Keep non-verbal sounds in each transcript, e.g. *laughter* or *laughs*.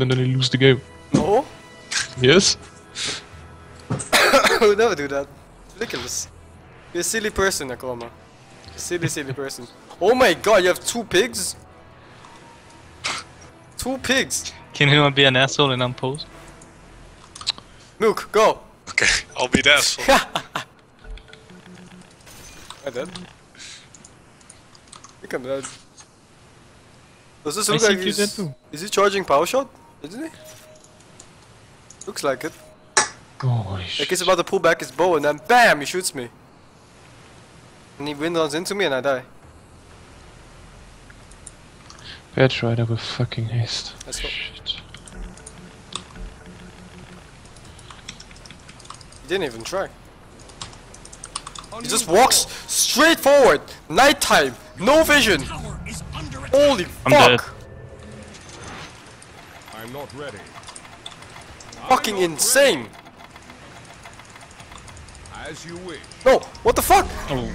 happen and then you lose the game. No? Yes? *coughs* I would never do that. Ridiculous. You're a silly person, Akoma. Silly, silly person. Oh my god, you have two pigs? Two pigs! Can anyone be an asshole and unpose? Mook, go! Okay, I'll be the asshole. *laughs* I did. I think I'm dead. Does this I look like think dead he's... too. Is he charging power shot? Isn't he? Looks like it. Gosh. Like shit. he's about to pull back his bow and then BAM! He shoots me. And he wind runs into me and I die. Bad rider with fucking haste. Let's go. Shit. He didn't even try. He just walks straight forward. Nighttime. No vision. Holy I'm fuck. dead. I'm not ready. Fucking insane. As you wish. No, what the fuck? Oh.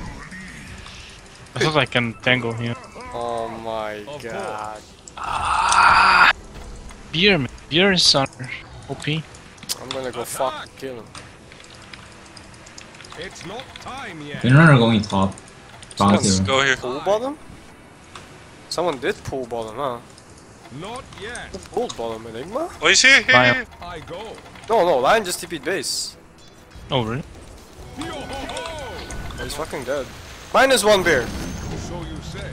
I thought I can tangle here. Oh my Of god. Ah. Beer, man. Beer is on OP. I'm gonna go fucking kill him. It's not time yet. They're not going top. Bounty Someone's. Go here. Pool bottom? Someone did pool bottom, huh? Not yet. Who pulled bottom? Enigma? Oh, he's here, here, here. I go. No, no, Lion just TP'd base. Oh, really? Yo ho ho! Oh, he's fucking dead. Minus one beer. So you say.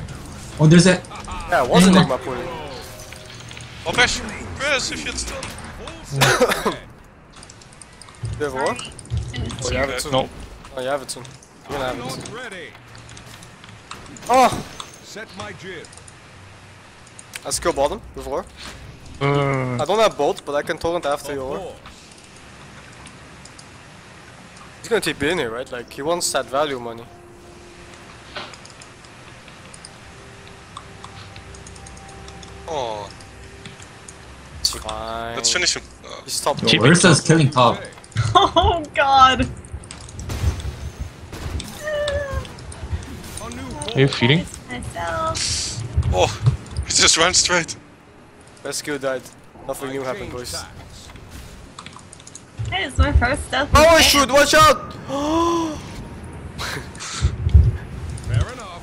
Oh, there's a. Yeah, it was Enigma. Enigma pulling. Oh, Bash. Press if you're still. Full *laughs* set. You have one? Oh, you have it soon. No. Oh, you have it soon. You're gonna have it not soon. Oh! Set my jib. Let's go bottom before. Uh, I don't have bolt, but I can torrent after Of your. course. He's gonna TP in here, right? Like, he wants that value money. Oh, It's fine. let's finish him. Uh, He's top. Yo, Keep it Ursa's top. killing top. *laughs* Oh god! Are you ball. feeding? Myself. oh, he just ran straight. Rescue died. Nothing I new happened, change boys. tacks. Hey, my first stealth. Oh, shoot! Watch out! *gasps* Fair enough.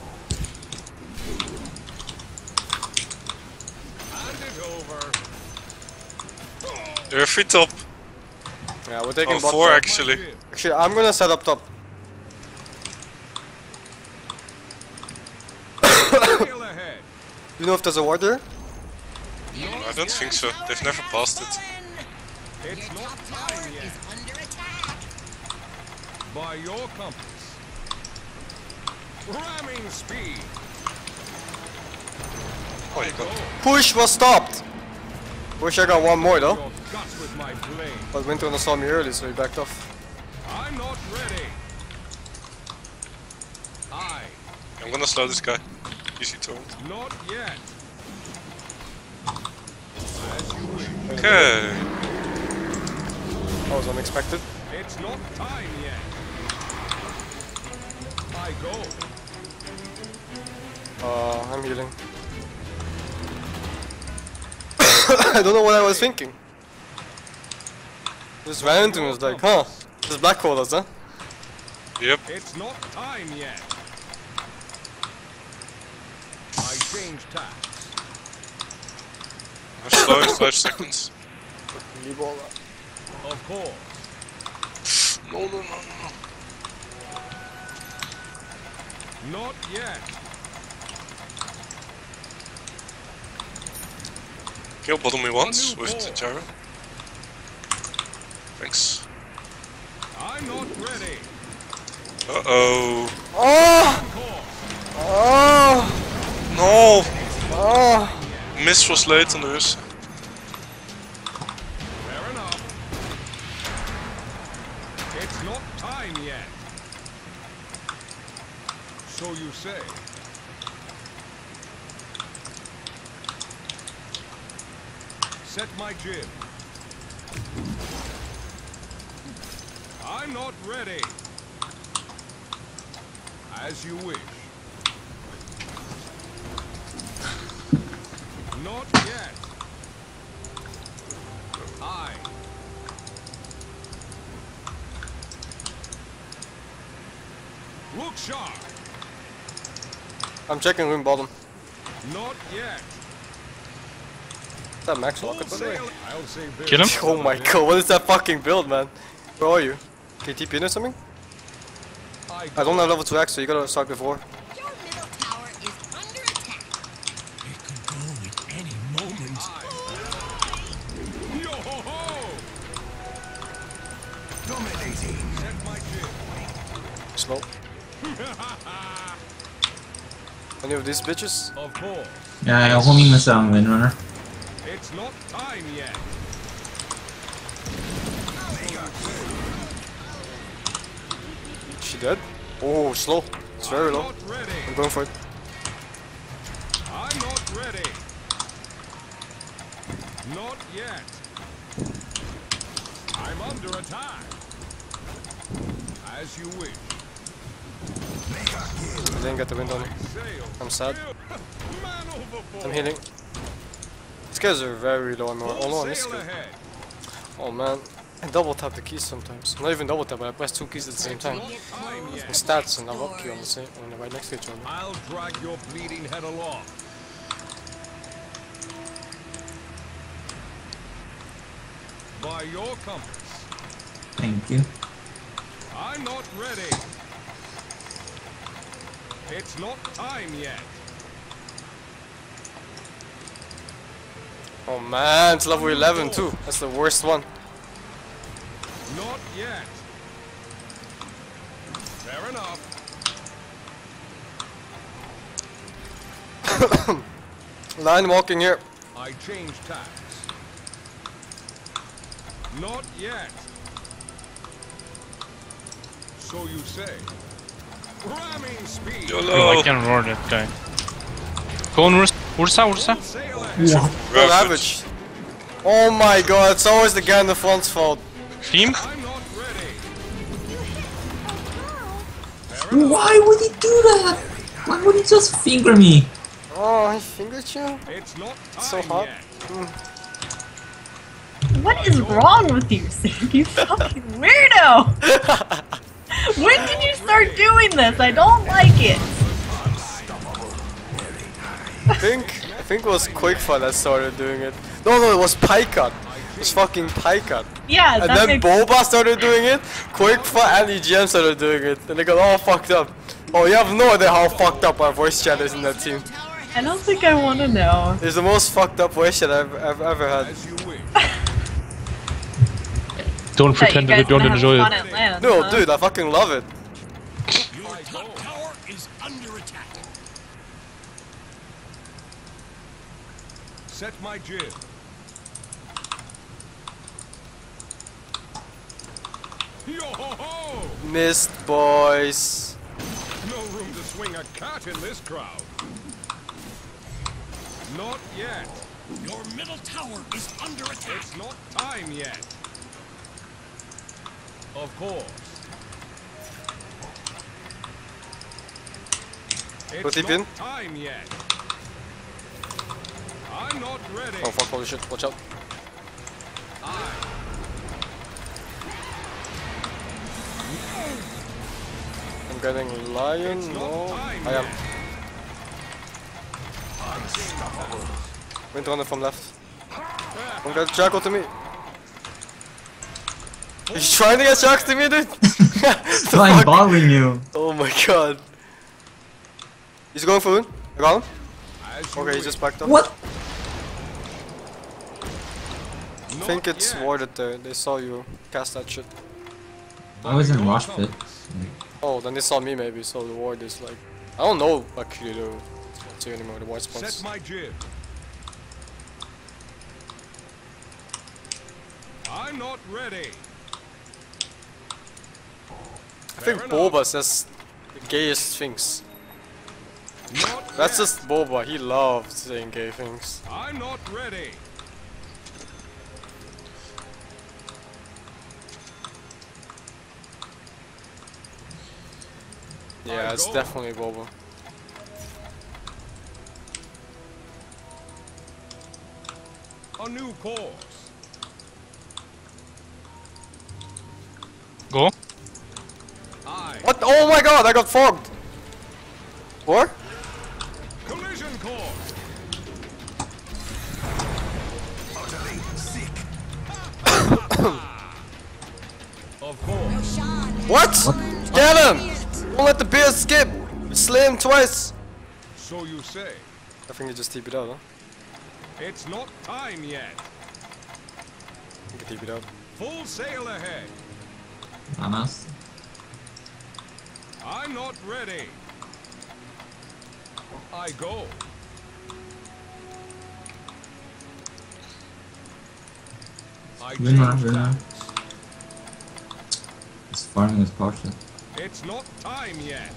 Hand it over. You're free top. yeah, we're taking Oh, bot. four top. actually. Actually, I'm gonna set up top. Sail ahead. You know if there's a ward there? Mm, I don't think so. They've never passed it. It's not time yet. By your compass. Ramming speed. Oh, you got. Push was stopped! Wish I got one more though. Your guts with my blade. But Winter saw me early, so he backed off. I'm not ready. I. I'm gonna slow this guy. Easy torrent. Not yet. As you wish. Okay. That was unexpected. It's not time yet. I go. Uh, I'm healing. *coughs* I don't know what I was thinking. Just ran into me, was like, huh? This black hole us, huh? Yep. It's not time yet. I change tacks. I'm slow in 5 seconds. Of course. No, no, no, no. Not yet. Kill bottom me once with the gyro. Thanks. I'm not ready. Uh oh. Oh! Oh! No! Oh! Miss was late on the Ursa. Fair enough. It's not time yet. So you say. Set my jib. I'm not ready. As you wish. Not yet. Aye. Look sharp. I'm checking room bottom. Not yet. Is that max rocket by the way? Kill him? Oh my god, what is that fucking build, man? Where are you? Can you TP in or something? I don't have level 2 X, so you gotta start before. Any of these bitches? Of course. Ja, jag har min med en Windrunner. It's not time yet. She dead? Oh, slow. It's very I'm low. I'm going for it. I'm not ready. Not yet. I'm under attack. As you wish. I didn't get the wind on me. I'm sad. I'm healing. These guys are very low on more. Oh no, on this Sail guy. Oh man. I double tap the keys sometimes. Not even double tap, but I press two keys at the same time. Not And stats and I'm up key on the same on the right next to each other. I'll drag your bleeding head along. By your compass. Thank you. I'm not ready. It's not time yet. Oh man, it's level 11 too. That's the worst one. Not yet. Fair enough. *coughs* Line walking here. I change tacks. Not yet. So you say. Ramming. Oh, I YOLO! can roar that guy. Go on Ursa, Ursa, Ursa. Sail ahead. Oh my god, it's always the guy in the front's fault. Team? I'm not ready. Why would he do that? Why would he just finger me? Oh, he fingered you? It's not So hot. yet. What is wrong with you, Sid? You fucking weirdo! *laughs* when did you start doing this? I don't like it. I think, I think it was Quickfire that started doing it. No, no, it was Pycut. It was fucking Pycut. Yeah, And that then makes Boba started doing it, Quickfire and EGM started doing it. And they got all fucked up. Oh, you have no idea how fucked up our voice chat is in that team. I don't think I want to know. It's the most fucked up voice chat I've, I've ever had. *laughs* As you wish. Don't pretend that guys you don't enjoy it. at No, huh? dude, I fucking love it. Your top tower is under attack. Set my jib. Yo ho ho! Missed, boys. No room to swing a cat in this crowd. Not yet. Your middle tower is under attack. It's not time yet. Of course. Put it not in. time yet. I'm not ready. Oh fuck, holy shit, watch out. I'm getting lion, no. I am. Windrunner from left. Don't get Jackal to me. He's trying to get Jack to me, dude! *laughs* The So I'm fuck? bothering you. Oh my god. He's going for Rune. I got him. Okay, he just backed up. What? I think it's yet. warded there. They saw you cast that shit. I was in Your Rosh Pit. Oh, then they saw me maybe, so the ward is like... I don't know actually the spots here anymore, the white spots. Set my jib. I'm not ready. I think Fair. Boba says the gayest things. That's just Boba, he loves saying gay things. I'm not ready. Yeah, it's definitely Boba. A new course. Go. I What? Oh my god, I got fogged! What? Collision course. *coughs* of course. What? Get him! Don't let the bear skip! Slay him twice! So you say. I think he just TP'd out, huh? It's not time yet. I think he TP'd out. Full sail ahead. Mamas. I'm not ready. I go. I Winner, change winner. plans. This farming is partial. It's not time yet.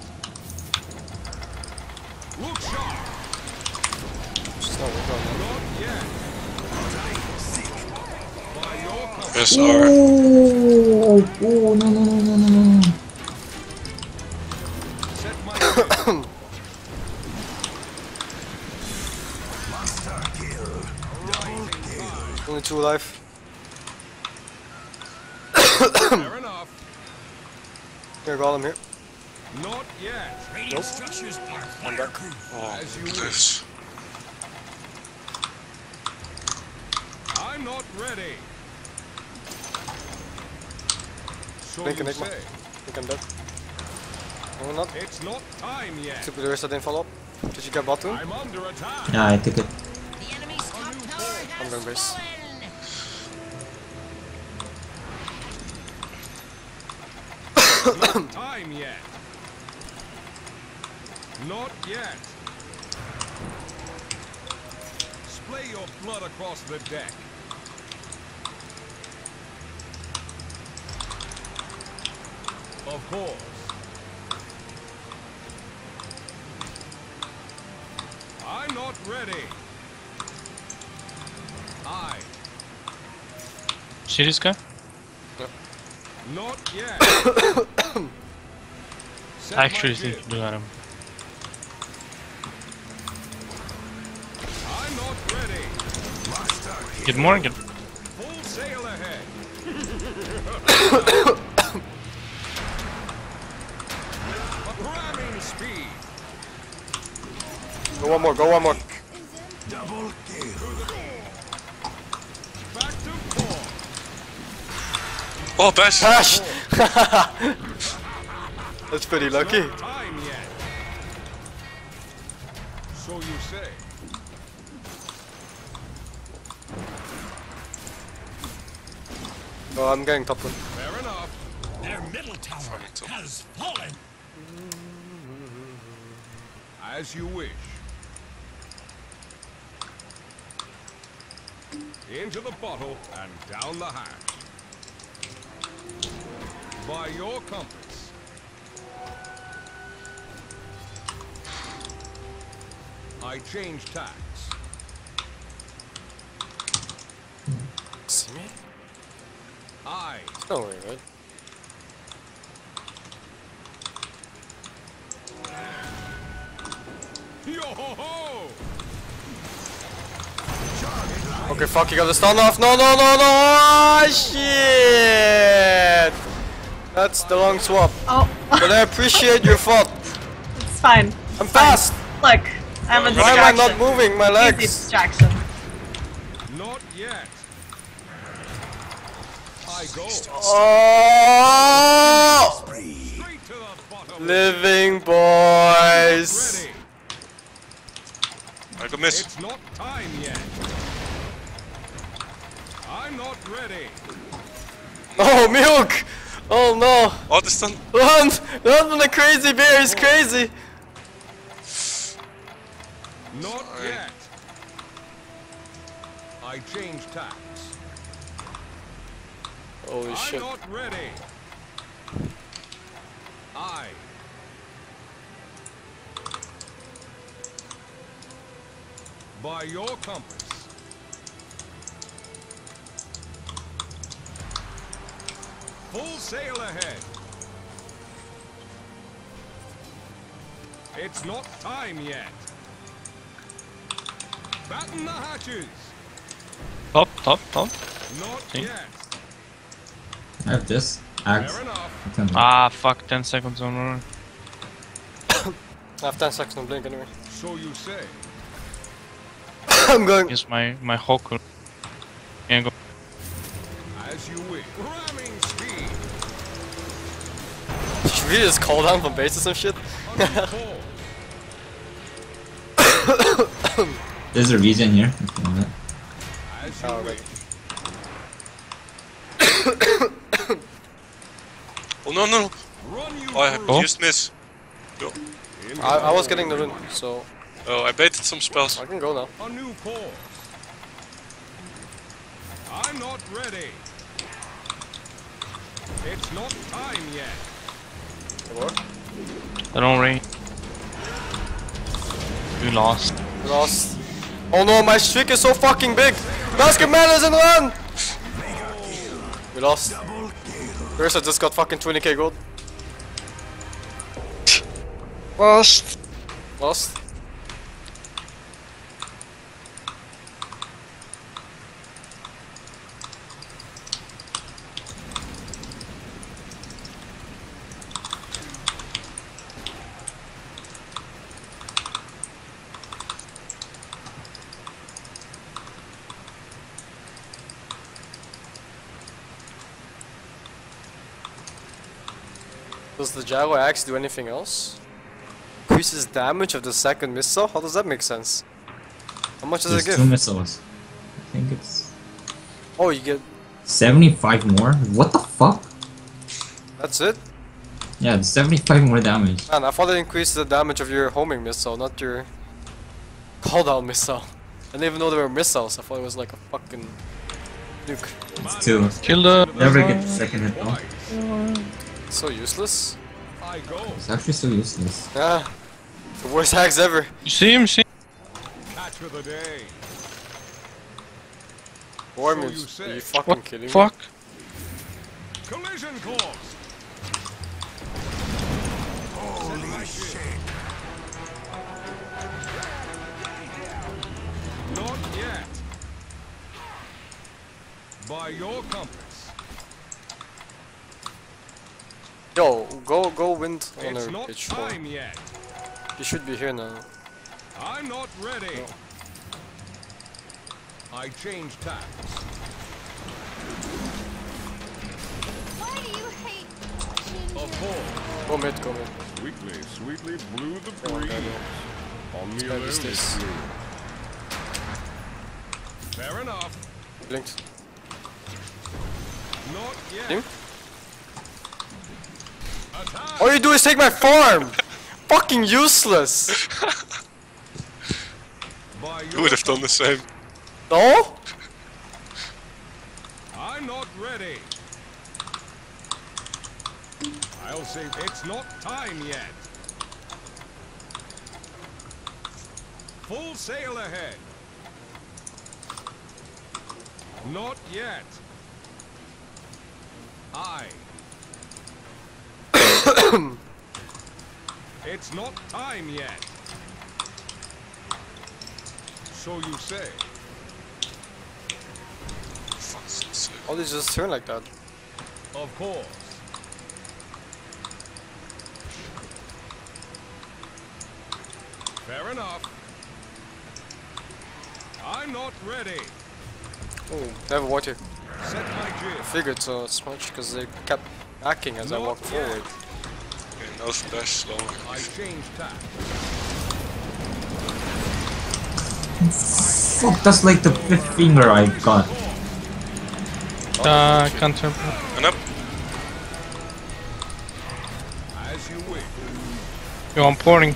Look sharp. Just not working on. Not yet. By your company. Yes, R. Oh, oh, no, no, no, no, no, Only two alive. Fair enough. Here, got him here. Not yet. Radio structures are I'm back. Oh, As you look at wish. this. I'm not ready. So Blink you Enigma. say. I think I'm dead. No, not. It's not time yet. Super the rest didn't follow up. Did you get bot too? I'm under attack. Yeah, I took it. The enemy's top tower I'm going base. fallen. Not time yet. Not yet. Splay your blood across the deck. Of course. I'm not ready. I. This guy? Not yet. *coughs* I actually jib. think you got him. I'm not ready. Good morning. Full sail ahead. *coughs* *coughs* Ramming speed. Go one more, go one more. Oh, bash! Dash! That's pretty lucky. Not time yet. So you say. Oh, I'm getting top one. Fair enough. Their middle tower has fallen. As you wish. Into the bottle and down the hatch. By your compass. I change tacks. See me? I No way, right? yo ho ho! Okay, fuck, you got the stun off. No, no, no, no! Oh, shit! That's the long swap. Oh, But I appreciate your thought. it's fine. I'm fast! Look, I'm a Why am I not moving my Easy legs? distraction. Not yet. I go Oh! straight to the bottom. Living boys! I got miss. It's not time yet. I'm not ready. Oh, milk! Oh no! Oh, the stun. Run! Run from the crazy bear, he's crazy! Not Sorry. yet. I change tacks. Holy I'm shit. not ready. I. By your compass. Full sail ahead. It's not time yet. Batten the hatches. Top, top, top. Not See? yet. I have this. Axe. Fair enough. Attempt. Ah, fuck, 10 seconds on run. *coughs* I have 10 seconds on blink anyway. So you say. *coughs* I'm going. Use my, my Hoku. Can't go. As you wish. Should we just call down from base or some shit? *coughs* There's a regen here. if you want it. As *coughs* you Oh, wish. Oh no no! Run you Oh, I. Oh. just missed. Go. I, I was getting the run, so Oh, I baited some spells. I can go now. A new course. I'm not ready. It's not time yet. I don't rain. We lost. We lost. Oh no, my streak is so fucking big! Basket man doesn't run! We lost. First I just got fucking 20k gold. Lost. Lost. Does the Gyro Aghs do anything else? Increases damage of the second missile? How does that make sense? How much does There's it give? two missiles. I think it's Oh, you get. 75 more. What the fuck? That's it? Yeah, 75 more damage. Man, I thought it increased the damage of your homing missile, not your call down *laughs* missile. I didn't even know there were missiles. I thought it was like a fucking nuke. It's two. Kill the. Never get the second hit though. So useless. I go. It's actually so useless. Yeah. The worst hacks ever. You see him? See? Catch of the day. War So you moves. say. Are you fucking What kidding fuck? Collision course. Not yet. By your compass, me? Yo, go go wind on it's her not pitch. four. time yet. You should be here now. I'm not ready. I change tack. Why do you hate Of ginger? course. Go mid, go mid. Sweetly, sweetly blew the Oh, breeze. God, On the Gotta this. Fair enough. Blinked. Not yet. Him? Attack. All you do is take my farm! fucking useless! By You would have done the same. No? I'm not ready. I'll say it's not time yet. Full sail ahead. Not yet. I. it's not time yet. So you say. All these just turn like that. Of course. Fair enough. I'm not ready. Oh, they have water. Set my jib. Figured so much because they kept hacking as I walked yet. forward. Okay, no splash, slow. I change tack. Fuck, that's like the fifth finger I got. Uh, counter. And up. As you wish. Yo, I'm porting.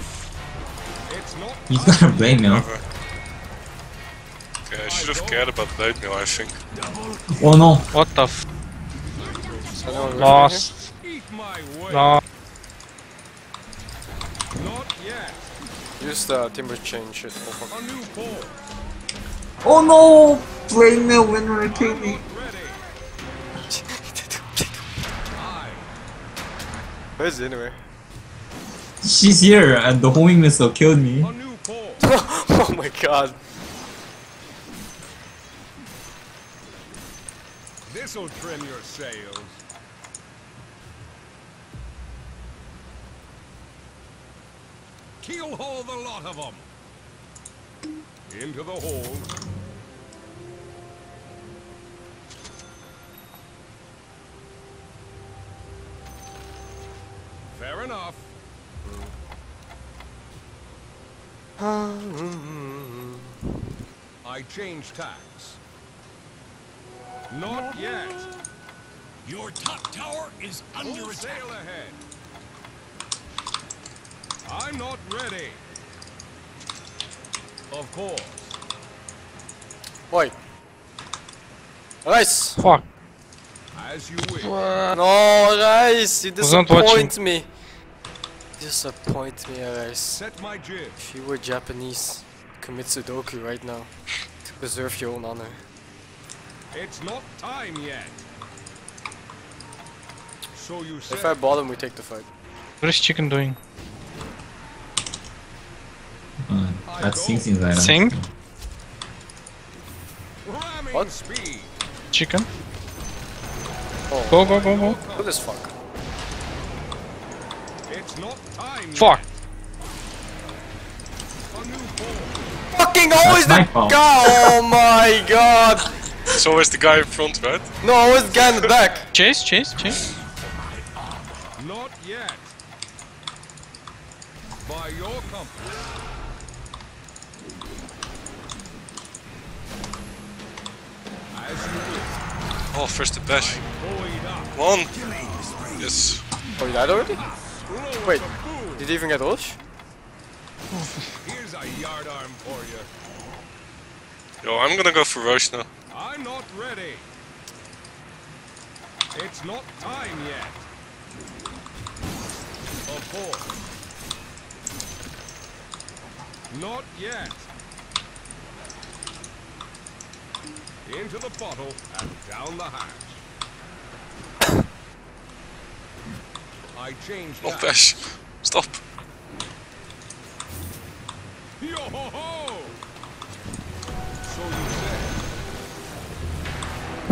It's not He's got a blade mail. Okay, I should have cared about blade mail, I think. Oh no. What the f? So now Lost. eat my way. No. Not yet. Here. Use the timber chain shit. Oh, fuck. A new course. Oh no! Blade mail winner killed me. Ready. I. Where is he anyway? She's here and the homing missile killed me. A new course. *laughs* oh my god. This'll trim your sails. Keelhaul the lot of them. Into the hole. Fair enough. I change tacks. Not yet. Your top tower is under Full attack. sail ahead. I'm not ready. Of course. Boy. Rice! Fuck. As you wish. No, Rice! You Was disappoint me. Disappoint me, Rice. Set my jib. If you were Japanese, commit Sudoku right now to preserve your own honor. It's not time yet. So you If I said. bottom, we take the fight. What is chicken doing? Uh, that sings inside. Sing? What? Chicken? Oh, Go, go, go, go. what is fuck? It's not time Fuck! yet. A new ball. Fucking always the guy! Oh my god! *laughs* It's always the guy in front, right? No, always the guy in the back. *laughs* Chase, chase, chase. Not yet. By your company. As you wish. Oh, first the bash. Bullied up. One. Yes. Oh, you died already? Wait. Did you even get Ulch? Here's a yard arm for you. Yo, I'm gonna go for Rosh now. I'm not ready. It's not time yet. Of course. Not yet. Into the bottle and down the hatch. *coughs* I changed Oh, that. bash. Stop. Yo ho ho! So you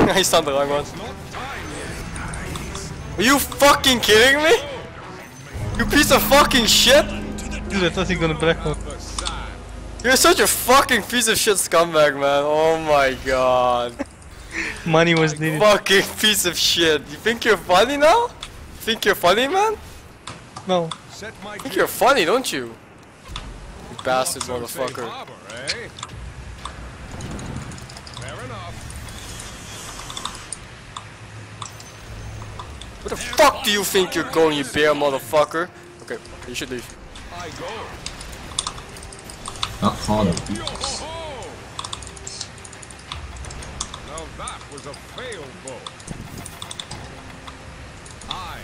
say He's on the wrong one. it's not time yet. Are you fucking kidding me? You piece of fucking shit! Dude, I thought he gonna back up. The side. You're such a fucking piece of shit scumbag, man. Oh my god. Money was needed. fucking piece of shit. You think you're funny now? Think you're funny, man? No. Set my think you're funny, don't you? You bastard Not so safe motherfucker. harbor, eh? Where the fuck do you think you're going, you bear motherfucker? Okay, you should leave. I. Not called him. Yo ho ho! Now that was a failed blow. I.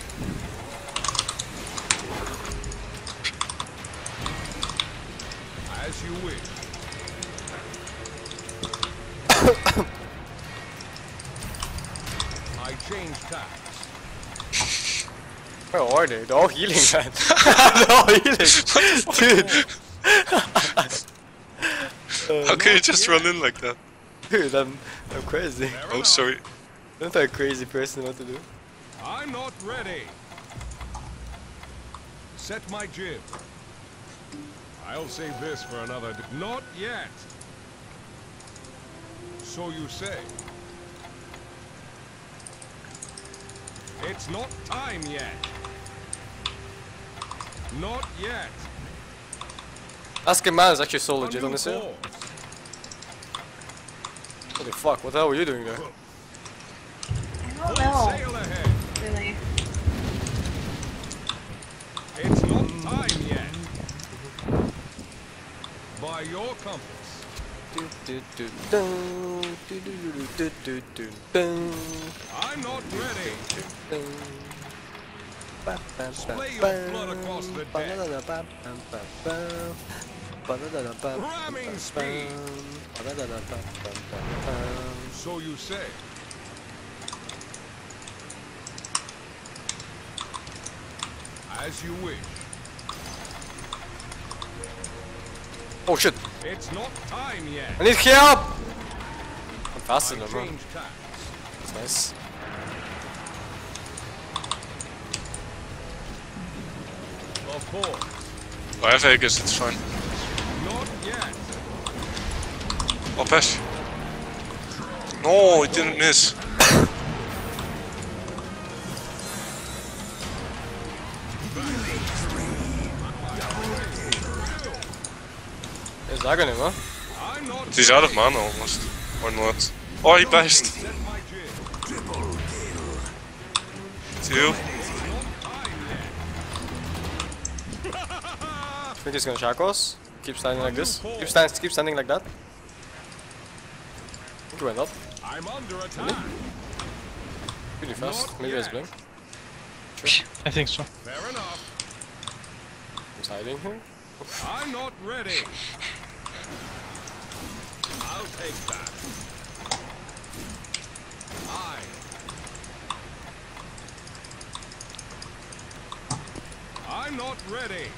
As you wish. *coughs* I change tacks. Where are they? They're all healing, man. *laughs* They're all healing. *laughs* Dude. How can you just run in like that? Dude, I'm, I'm crazy. Fair Oh, enough. sorry. Don't I a crazy person what to do? I'm not ready. Set my jib. I'll save this for another. d- Not yet. So you say. It's not time yet. Not yet. Asking man is actually so legit on this hill. course. Holy fuck, what the hell were you doing there? I don't know, really. It's not time yet. By your compass. Do, do, do, dun, do, do, do, do, do, do, dun, I'm not ready. Splay your blood across the deck. Ramming speed. So you say. As you wish. Oh shit, It's not time yet. I need help! I'm faster than him, change tacks. That's nice. Of course. I have Aegis, it's fine. Oh, Pesh. No, it didn't miss. Is Dagon him, huh? He's out of mana almost. Or not. Oh, he passed. Two. I think he's gonna shackle us. Keep standing like this. Keep standing, keep standing like that. I think he went up. I'm under attack. Really fast. Maybe it's blink. I think so. Fair enough. He's hiding here. I'm not ready. I'll take that. I. I'm not ready.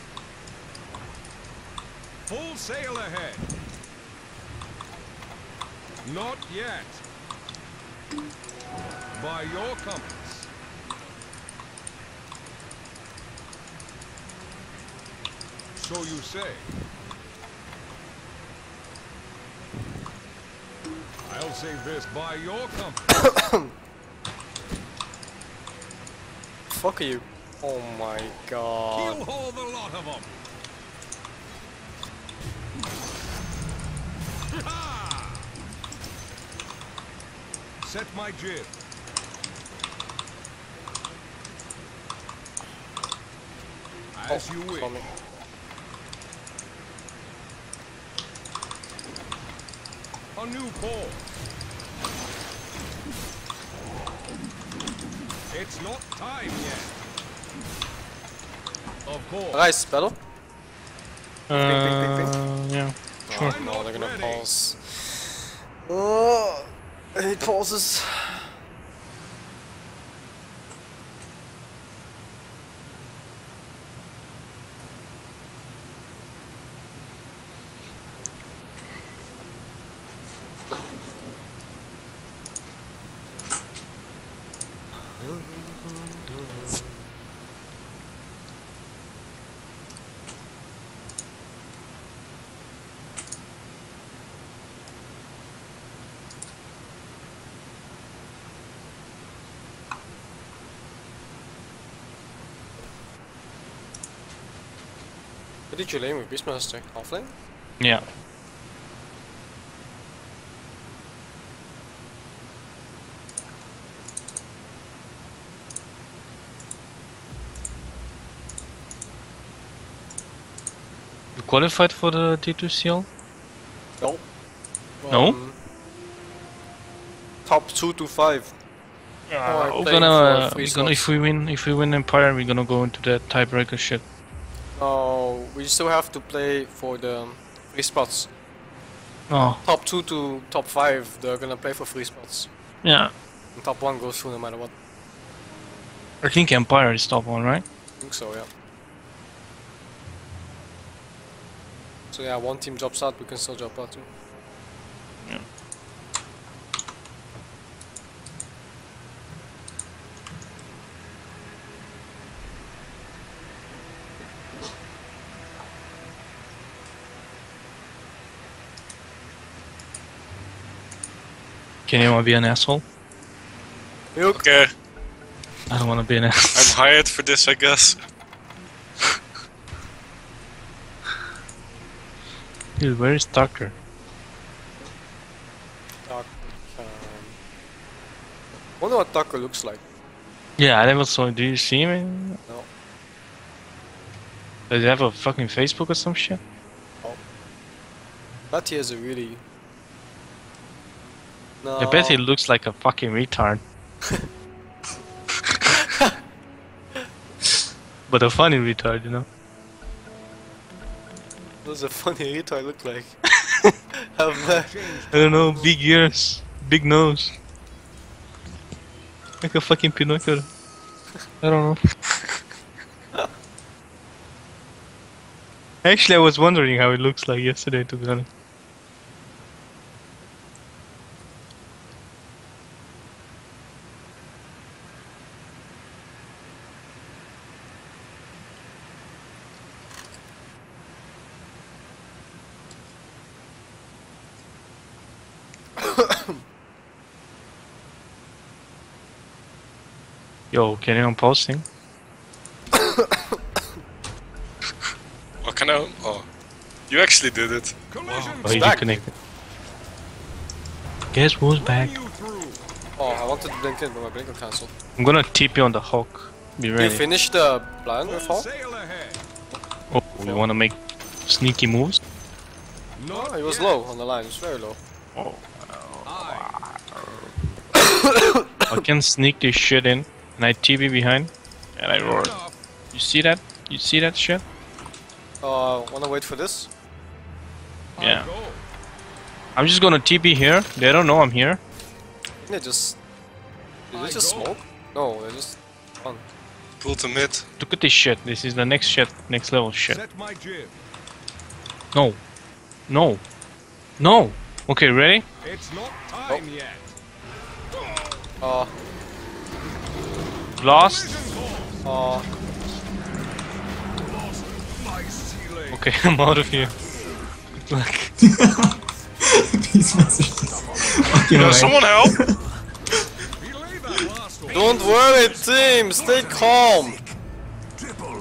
Full sail ahead. Not yet. By your compass. So you say. I'll say this by your compass. *coughs* Fuck you. Oh my god. Kill all the lot of them. Set my jib. As you wish. Coming. A new port. It's not time yet. Of course. Nice battle. Uh, ping, ping, yeah. Sure. I'm No, they're gonna pause. Oh, I hate pauses. What did you lane with Beastmaster? Offlane? Yeah. You qualified for the T2CL? No. No? Um, top 2 to 5. Uh, I'm we're gonna, for uh, we're gonna, if we win, if we win Empire, we're gonna go into that tiebreaker shit. We still have to play for the free spots. Oh, Top 2 to top 5, they're gonna play for free spots. yeah. And top 1 goes through no matter what. I think Empire is top one, right? I think so, yeah. So yeah, one team drops out, we can still drop out too. Yeah. Can anyone be an asshole? Milk! Okay, I don't want to be an asshole. I'm hired for this, I guess. *laughs* Dude, where is Tucker? Dark, um, wonder what Tucker looks like. Yeah, I never saw. Do you see him? No. Does he have a fucking Facebook or some shit? But he has a really... No. I bet he looks like a fucking retard. *laughs* but a funny retard, you know? What Does a funny retard look like? *laughs* I don't know, big ears, big nose. Like a fucking Pinocchio. I don't know. *laughs* Actually, I was wondering how it looks like yesterday, to be honest. Yo, carry on posting. What can I? Oh, you actually did it. Collision Oh, you connected. Guess who's back? Oh, I wanted to blink in, but my blinker cancelled. I'm gonna TP you on the Hawk. Be Did you ready. finish the plan with Hawk? sail ahead. Oh, you wanna make sneaky moves? No, Oh, he was yet. low on the line, he was very low. Oh, Aye. *coughs* I can sneak this shit in, and I TP behind, and I roar. You see that? You see that shit? Uh, wanna wait for this? I Yeah. go. I'm just gonna TP here. They don't know I'm here. They just... Did I they just smoke? No, they just... Run. Pull to mid. Look at this shit. This is the next shit, next level shit. Set my jib. No. No. No. Okay, ready? It's not time yet. Uh, Blast. Collision oh. course. My ceiling. Okay, *laughs* I'm out of here. Good luck. *laughs* These messages. Fucking Yo, someone help! Belay that last one. Don't worry, team! Stay calm!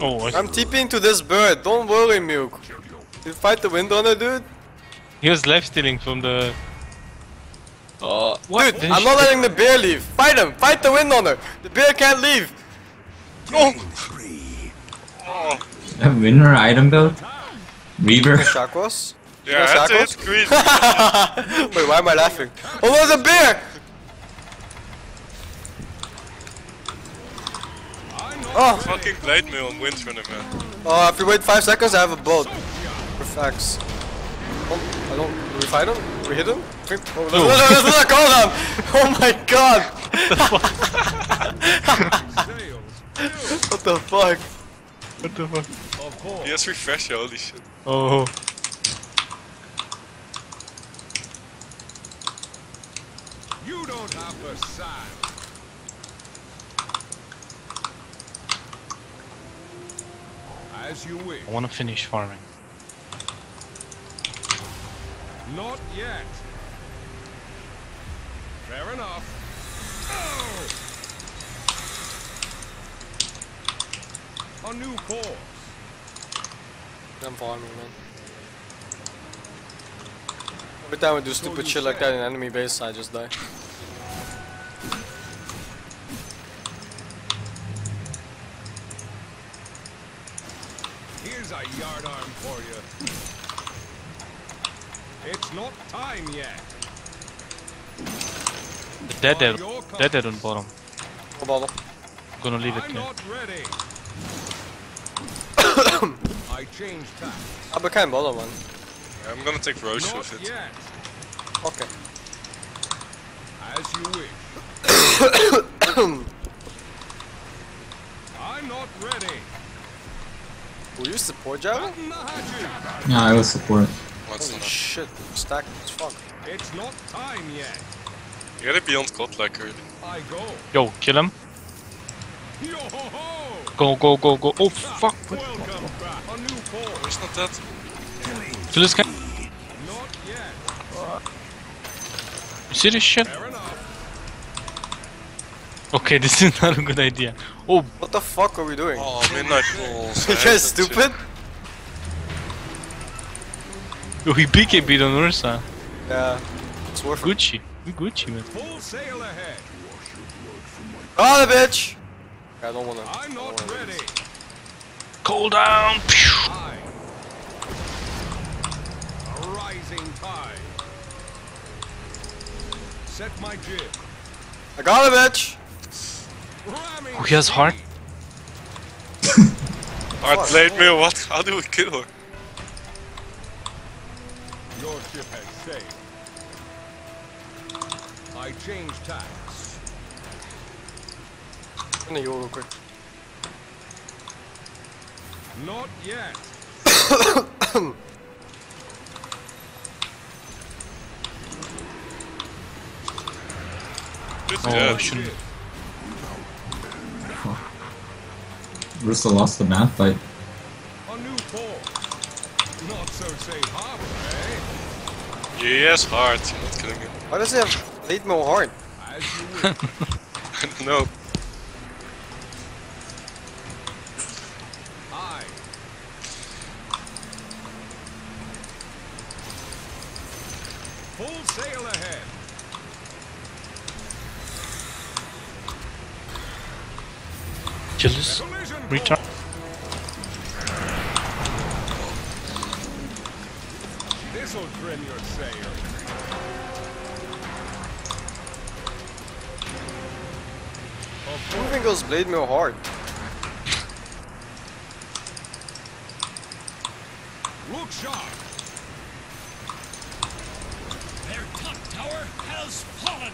Oh, I- I'm tipping to this bird, don't worry, Milk. You fight the wind on it, dude? he was life stealing from the. Oh, what? Dude, I'm not letting the bear leave. Fight him! Fight the wind on her! The bear can't leave! Oh, A winner item build? Reaver? Chakras? yeah, I had to hit green. Wait, why am I laughing? Oh, there's a bear! Oh, Fucking blade mail on Windrunner, man. oh, if you wait 5 seconds, I have a boat. For facts. Oh, I don't. Do we fight him? Do we hit him? Oh, there's, there's, there's a cooldown! Oh my god! What the fuck? What the fuck? Of course. He has refresher, holy shit. Oh. You don't have the sign. As you wish. I wanna finish farming. Not yet. Fair enough. Oh! A new course. I'm farming, man. Every time we do stupid shit like that in enemy base, I just die. Here's a yardarm for you. It's not time yet. The dead dead, dead dead on bottom. No bottom. Gonna leave it I'm there. *coughs* I changed tack. I became bottom one. I'm gonna take Rosh Not with it. yet. Okay. As you wish. *coughs* I'm not ready. Will you support Java? Batten the hatches. Yeah, I will support. What's Holy shit, stacked as fuck. It's not time yet. You gotta be on God like early. Yo, kill him. Yo ho ho! Go, go, go, go. Oh fuck. Welcome back. A new course. It's not that. Kill this guy. You see this shit? Okay, *laughs* this is not a good idea. Oh, What the fuck are we doing? Oh, midnight balls. *laughs* you guys stupid? yo, he BKB'd on Ursa. Yeah. It's worth it. Gucci. We Gucci, man. Full sail ahead. Oh, the bitch! I don't wanna. I'm don't wanna ready. lose. Cool down. Pew. I. A rising tide. Set my jib. I got a bitch! Ramming Oh, he has heart. Alright, blade mail, what? How do we kill her? I change tacks. I'm gonna heal real quick. Not yet. *coughs* Good Oh, yeah. shouldn't. Jib. Russo lost the map fight. A new port. Not so safe harbor, eh? Yes, hard. You're not killing him. Why does he have lead more hard? As Of course, blade more hard. look sharp. Their top tower has fallen.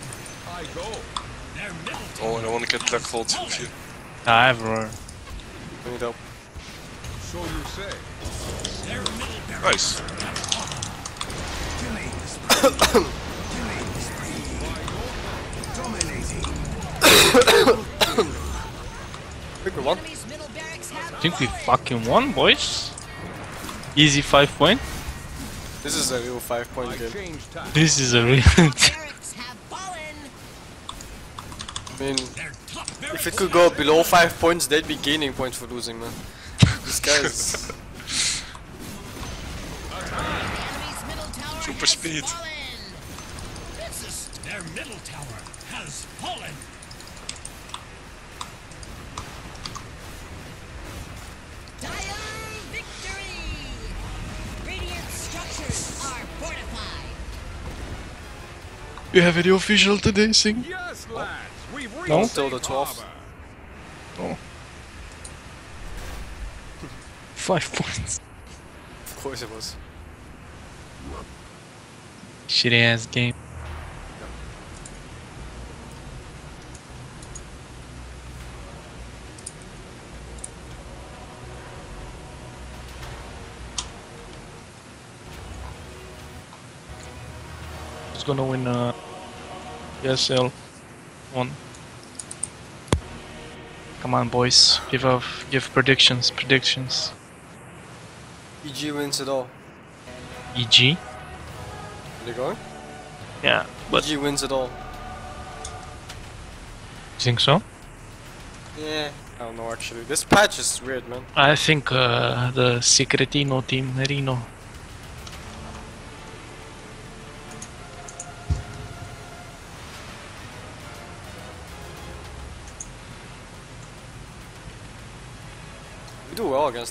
I go. Their middle Oh, and I want to get black vault with you. I have roar. I need help. So you say. their middle Nice. *coughs* I think we fucking won, boys. Easy five point. This is a real five point game. This is a real. *laughs* barracks have fallen. I mean, if it could go below five points, they'd be gaining points for losing, man. *laughs* this guys. Enemy's middle tower Super speed. You have it official today, Sing. Yes, lads. We've reached No? Till the safe 12th. harbor. *laughs* Five points. Of course it was. Shitty ass game. Who's gonna win uh ESL one? Come on boys, give up give predictions, predictions. EG wins it all. EG? They going? Yeah, but EG wins it all. You think so? Yeah. I don't know actually. This patch is weird, man. I think uh, the Secretino team, Reno.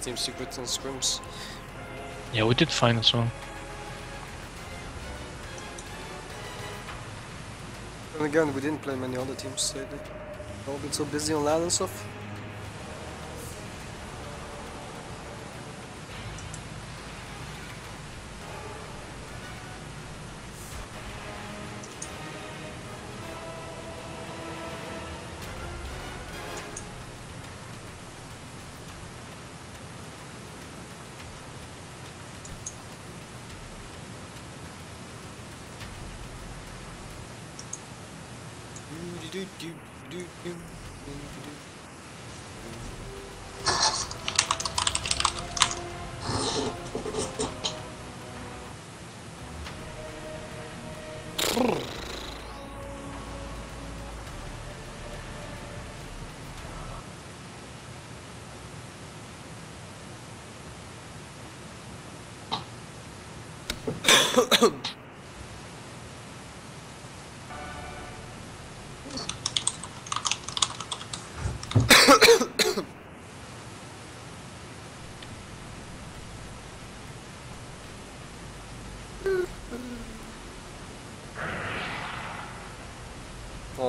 Team Secrets and scrims. Yeah, we did fine as well. And again, we didn't play many other teams lately. All been so busy on LAN and stuff. Oh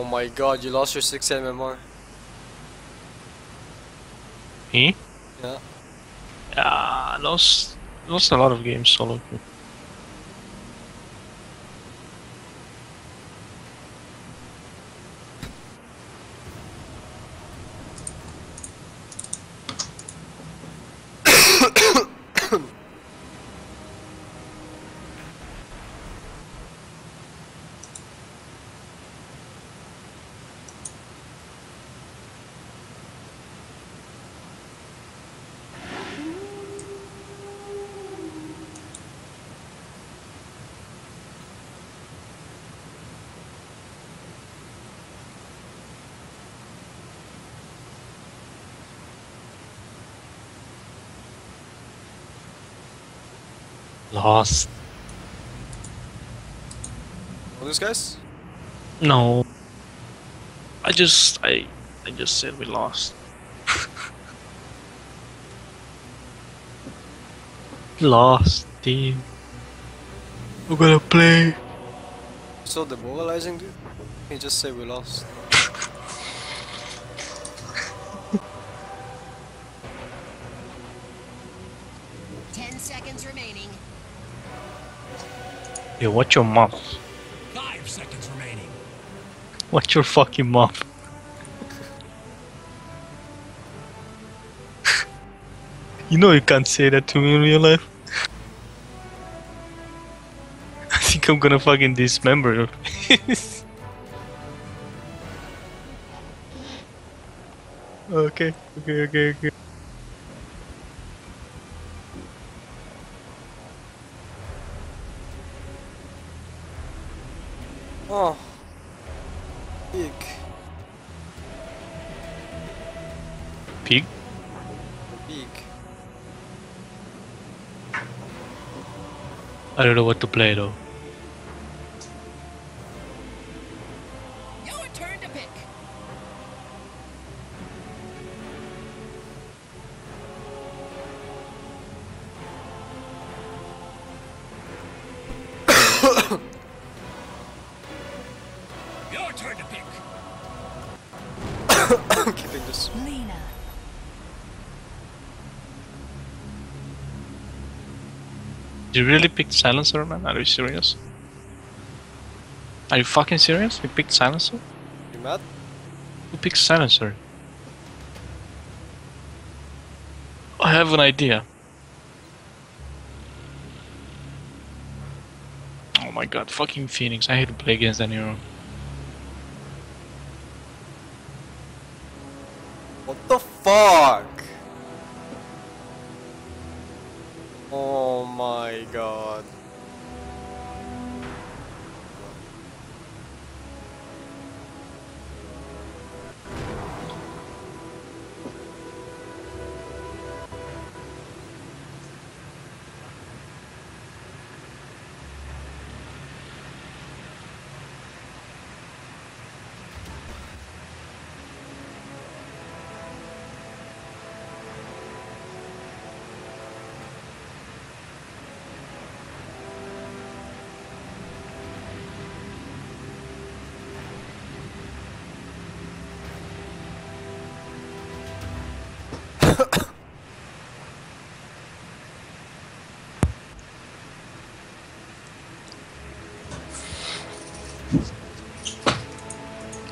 my god, you lost your 6 MMR. Me? Yeah. Yeah, lost lost a lot of games solo. Lost. All these guys? No. I just I I just said we lost. *laughs* Lost, team. We're gonna play. So demoralizing, dude. You just say we lost. Ten seconds remaining. Yeah, watch your mouth. Five seconds remaining. Watch your fucking mouth. *laughs* you know you can't say that to me in real life. *laughs* I think I'm gonna fucking dismember you. *laughs* okay, okay, okay, okay. I don't know what to play You really picked silencer, man? Are you serious? Are you fucking serious? You picked silencer? You mad? Who picked silencer? I have an idea. Oh my god, fucking Phoenix. I hate to play against that hero.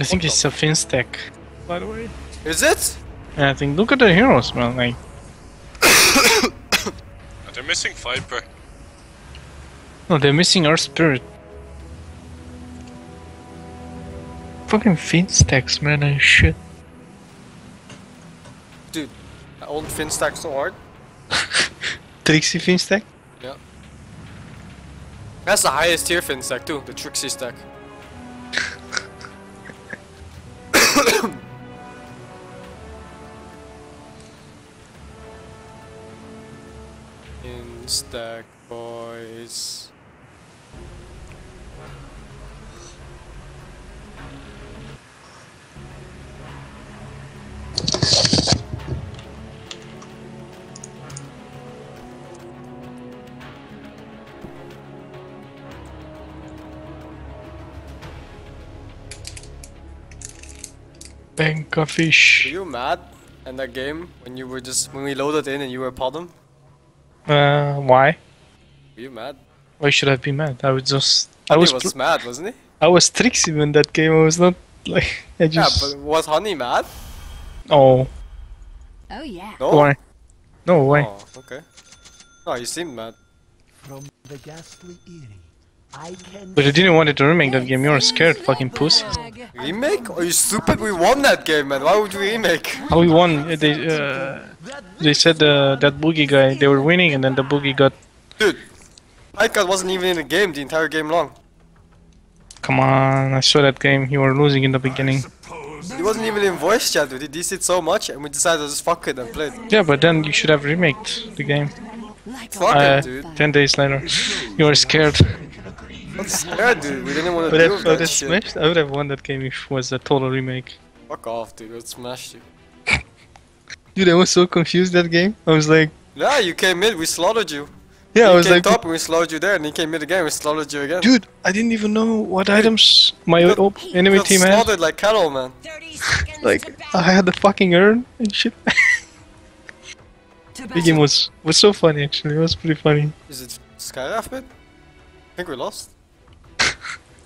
Think it's a fin stack. By the way. Is it? And I think look at the heroes, man. Like *coughs* They're missing Viper. no, they're missing our spirit. Fucking fin stacks, man. And shit. Dude, that old fin stack so hard. *laughs* Trixie fin stack. Yeah. That's the highest tier fin stack too, the Trixie stack. Bank of Were fish. you mad in that game when you were just when we loaded in and you were Podum? Uh, why? Were you mad? Why should I be mad? I was just. I He was. was mad, wasn't he? I was Trixie in that game. I was not like. *laughs* I Yeah, but was Honey mad? Oh, Oh yeah. No. why? No, way. Oh, okay. Oh, you seemed mad. From the ghastly Eerie, I can But I didn't want it to remake that game. You were scared, fucking pussy. Remake? Are you stupid? We won that game, man. Why would we remake? *laughs* How we won? They uh, they said uh, that boogie guy they were winning, and then the boogie got. Dude, Icon wasn't even in the game the entire game long. Come on, I saw that game. You were losing in the beginning. He wasn't even in voice chat, dude. He dissed it so much, and we decided to just fuck it and play it. Yeah, but then you should have remaked the game. Fuck Uh, it, dude. ten days later, you were scared. I'm scared, dude. We didn't want to But deal I with would that have shit. smashed. I would have won that game if it was a total remake. Fuck off, dude. Let's smash you. *laughs* Dude, I was so confused that game. I was like, Yeah, you came mid, we slaughtered you. yeah, you I was came like, top and we slaughtered you there, and you came mid again, we slaughtered you again. dude, I didn't even know what items my Got- op- enemy Got team had. slaughtered like cattle, man. *laughs* *laughs* Like, I had the fucking urn and shit. To the game was was so funny actually. It was pretty funny. Is it Skywrath mid? I think we lost.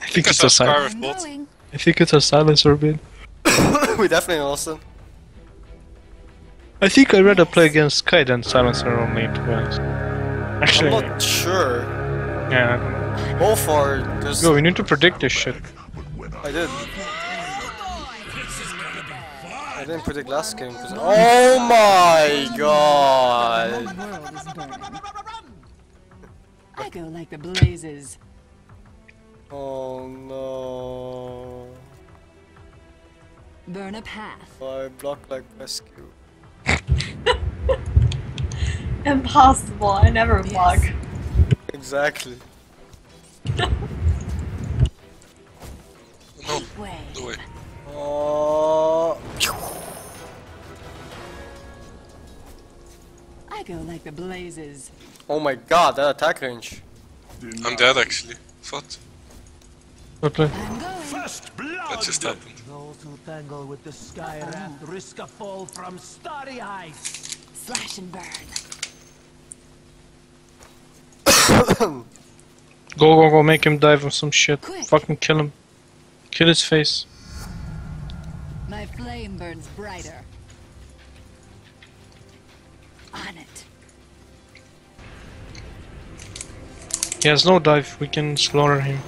I think it's a of sil- Scarif I'm bot. going. I think it's a silencer bit. *laughs* we definitely lost them. I think I'd rather play against Sky than silencer only. To be honest. I'm Actually, not sure. yeah. Both are just. Yo, we need to predict this shit. I did. I didn't predict last game. 'cause- Oh my god! The world is burning. I go like the blazes. Oh no! Burn a path. I block like rescue. *laughs* Impossible. I never block. Exactly. No, Way. no way. Oh. I go like the blazes. Oh my god, that attack range. I'm dead actually. What? What play? First blood. That just happened. Those who tangle with the sky wrath risk a fall from starry heights. Slash and burn. *coughs* Go, go, go! Make him dive on some shit. Quick. Fucking kill him. Kill his face. My flame burns brighter. On it. He has no dive. We can slaughter him.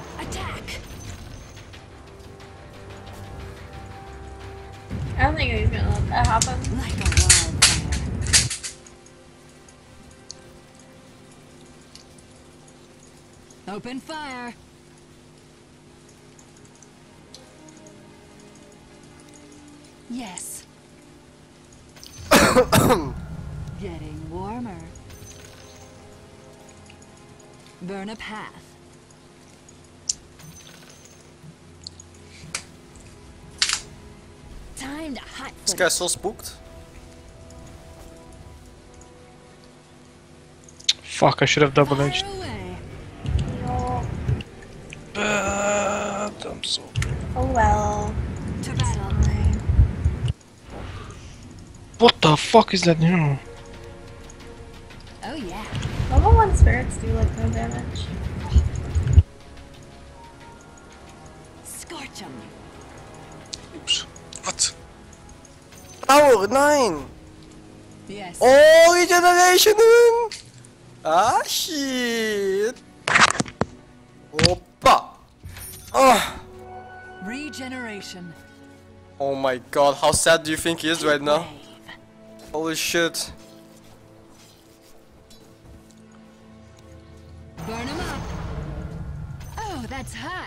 I don't think he's gonna let that happen. Like a wildfire. Open fire. Yes. *coughs* Getting warmer. Burn a path. Time to hot This guy's so spooked. Fuck! I should have double edged. away. Oh, But I'm so. oh well. To battle. What the fuck is that now? Oh yeah. Level 1 spirits do like no damage. Power 9! Yes. Oh, regeneration! Ah, shit! Oppa! Ah! Regeneration. Oh my god, how sad do you think he is right now? Holy shit. Burn 'em up. Oh, that's hot.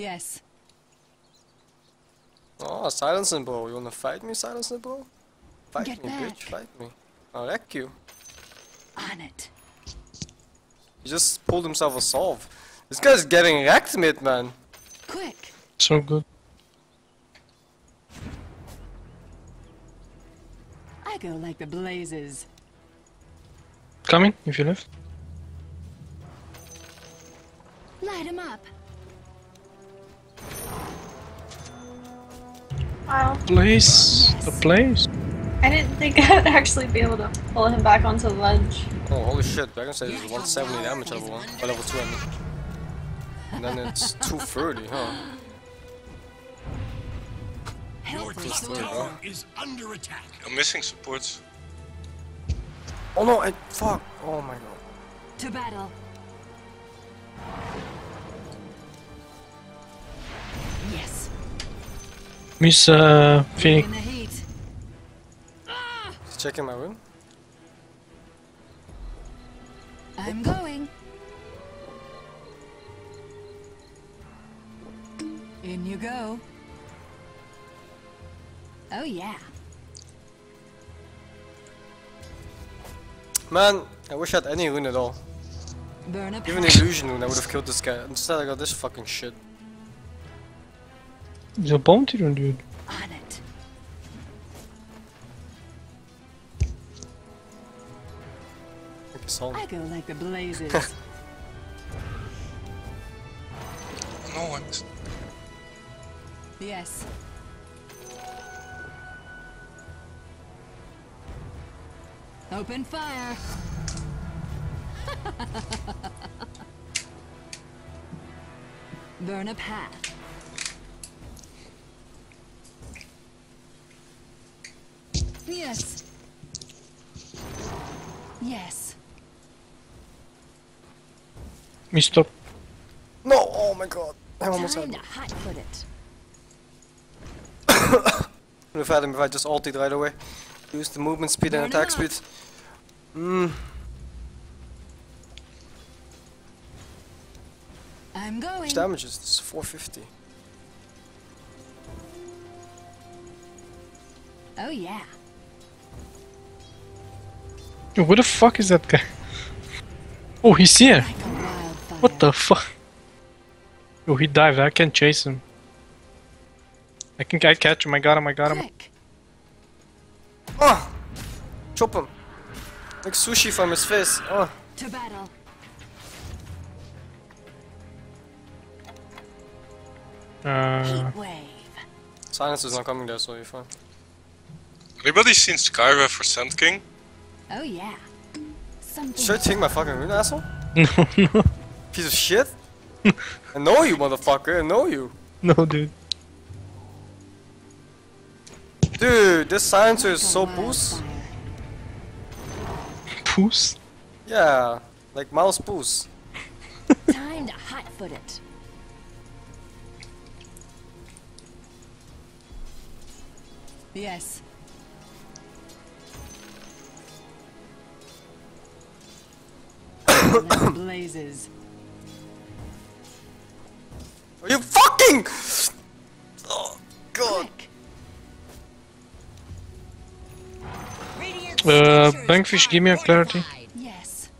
Yes. Oh, silencing bro. You wanna fight me, silencing bro? Fight Get me, back. bitch. Fight me. I'll wreck you. On it. He just pulled himself a solve. This guy's getting wrecked, mid man. Quick. So good. I go like the blazes. Coming if you live. Light him up. Wow. Place. The place. I didn't think *laughs* I'd actually be able to pull him back onto the ledge. Oh, holy shit. Dragon Slave is 170 damage level 1. Or level 2, I mean. And then it's *laughs* 230, huh? Your Help me, top sword. tower is under attack. I'm missing supports. Oh no, I. Fuck. Oh my god. To battle. Miss uh, Phoenix. In the heat. He's checking my room. I'm going. In you go. Oh yeah. Man, I wish I had any rune at all. Burn a Even illusion rune, I would have killed this guy. Instead, I got this fucking shit. There's a bounty rune, dude. On it. A song. I go like the blazes. *laughs* No one's. yes. Open fire. *laughs* Burn a path. Yes. Yes. Me stop. No! Oh my god. I almost had Time him. to hot foot it. *coughs* Would have had him if I just ulted right away. Use the movement speed and attack up. speed. Mmm. I'm going. Which damage is this? 450. Oh yeah. Yo, where the fuck is that guy? Oh, he's here. Like. What the fuck? Oh, he dived. I can't chase him. I can I catch him. I got him. I got him. Quick. Oh! Chop him. Like sushi from his face. Oh. To battle. Uh, Heat wave. Silence is not coming there, so you're fine. Anybody seen Skywrath for Sand King? Oh yeah. Something. Should I take my fucking rune, asshole? *laughs* no, no, Piece of shit? I know you, motherfucker. I know you. no, dude. Dude, this silencer is so boost. wildfire. Poos. Yeah, like mouse boost. *laughs* Time to hot foot it. Yes. Blazes. Are you fucking? Oh god. Uh, Bankfish, give me a clarity. Yes.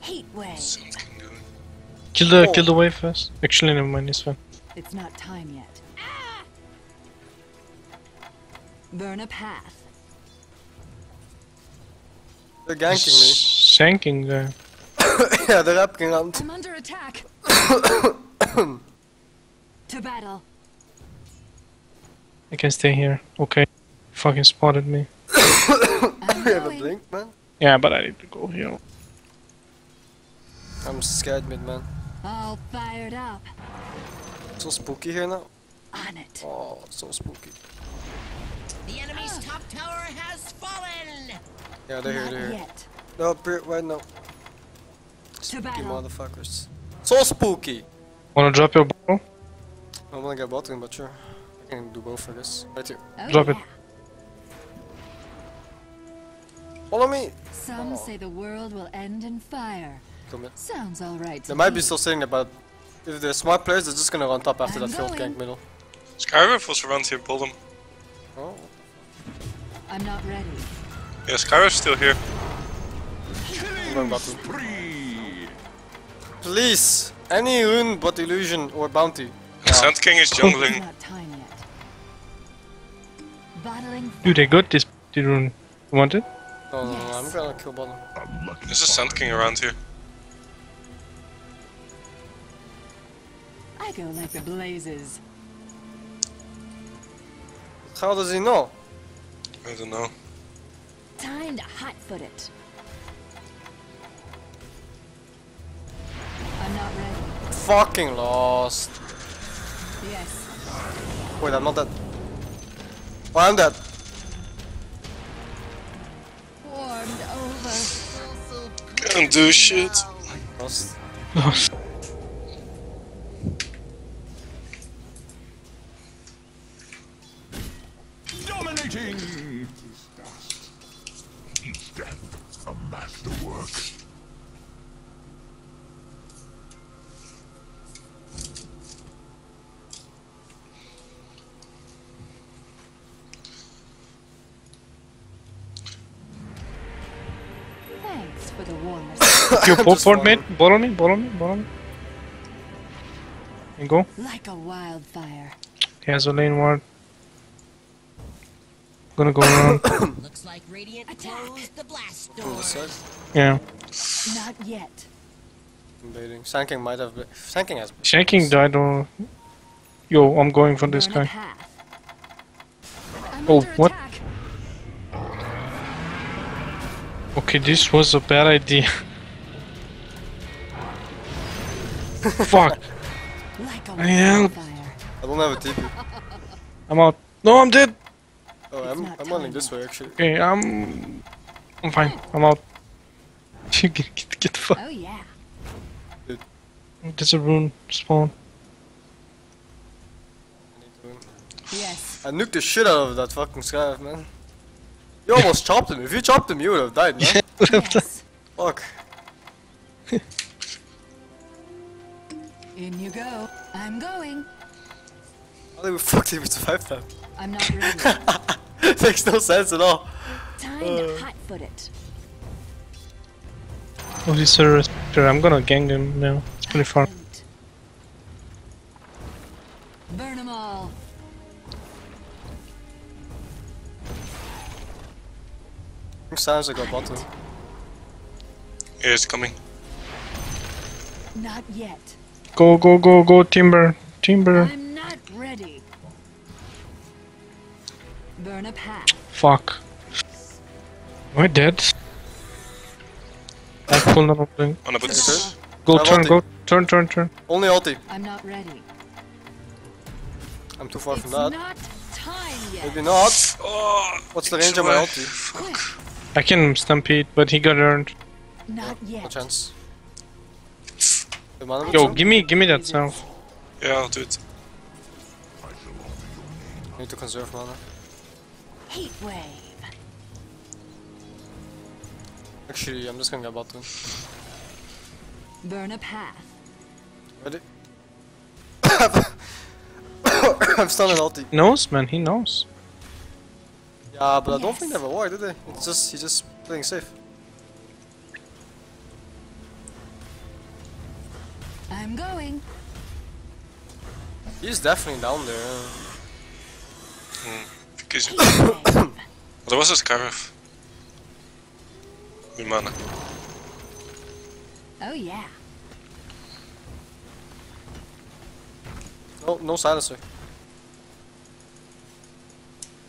Heat wave. Sand King doing. Kill the Oh. kill the wave first. Actually, never mind. It's fine. It's not time yet. Burn a path. They're ganking me. Shanking there. *coughs* yeah, they're wrapping around. I'm under attack. *coughs* to battle. I can stay here. Okay. Fucking spotted me. *coughs* I'm have a blink, man. Yeah, but I need to go here. I'm scared, mid man. All fired up. So spooky here now. On it. Oh, so spooky. The enemy's ah. top tower has fallen. Yeah, they're here, they're here. yet. No, Brit, right now. To Spooky battle. motherfuckers. So spooky! Wanna drop your bottle? I'm gonna get bottom, but sure. I can do both for this. Right here. Oh, Drop it. Follow me! Some say the world will end in fire. Come in. Sounds alright to They might me. be still saying that, but if they're smart players, they're just gonna run top after I'm that field going. gank middle. Skywrath was around here, pulled him. Oh. I'm not ready. Yeah, Skywrath's still here. I'm going bottom. Spree. Please! Any rune but illusion or bounty. And Sand King is It's *laughs* jungling. not time yet. Dude, I got this bounty rune. You want it? No, no, no, I'm gonna kill bottom. There's a Sand King around here. I go like the blazes. How does he know? I don't know. Time to hot foot it. I'm not ready. Fucking lost. Yes. Wait, I'm not dead. Oh, I'm dead. Warmed over. Can't do shit. Lost. Lost. Dominating. You *laughs* pull Just for one. me, bottle me, bottle me, bottle me. And go. like a wildfire. He has a lane ward. Gonna go around. *coughs* Looks like Radiant closed the blast On door. the yeah. Not yet. Invading. Sand King might have. been- Sand King has. Shaking died or. Yo, I'm going for this guy. Oh, what? Okay, this was a bad idea. *laughs* Fuck. Like a I help. I don't have a TP. I'm out. No, I'm dead. Oh, I'm not I'm running this way actually. Okay, I'm. I'm fine. I'm out. *laughs* get, get, get the fuck. Oh yeah. There's a rune spawn. I need to- Yes. I nuked the shit out of that fucking scarf, man. You almost chopped him. If you chopped him, you would have died, man. *laughs* yes. Fuck. *laughs* In you go. I'm going. How did we fuck him survive that? I'm not ready. *laughs* Makes no sense at all. Time Uh. to hot foot it. Oh, this a. I'm gonna gang him now. It's pretty far. Burn them all. Sounds like a bottom. It's coming. Not yet. Go, go, go, go, Timber. Timber. I'm not ready. Burn a path. Fuck. Am I dead? I pulled up something. On a bit. Yes, Go, I turn, want go, turn, turn, turn. Only ulti. I'm not ready. I'm too far It's from that. not time yet. Maybe not. Oh, What's the range of my Joy. ulti? Quick. I can stampede, but he got earned. Not yet. No yet. chance. The mana Yo, boots give me, give me that sound. Yeah, I'll do it. on? Need to conserve mana. Heat wave. Actually, I'm just gonna get bottom. Burn a path. Ready? *coughs* I'm stunned at ulti. Knows, man, he knows. Yeah, but I don't think they Yes. have a ward, do they? It's just he's just playing safe. I'm going. He's definitely down there. Hmm. Because there *coughs* was a scarf. With mana. oh yeah. No, no silencer.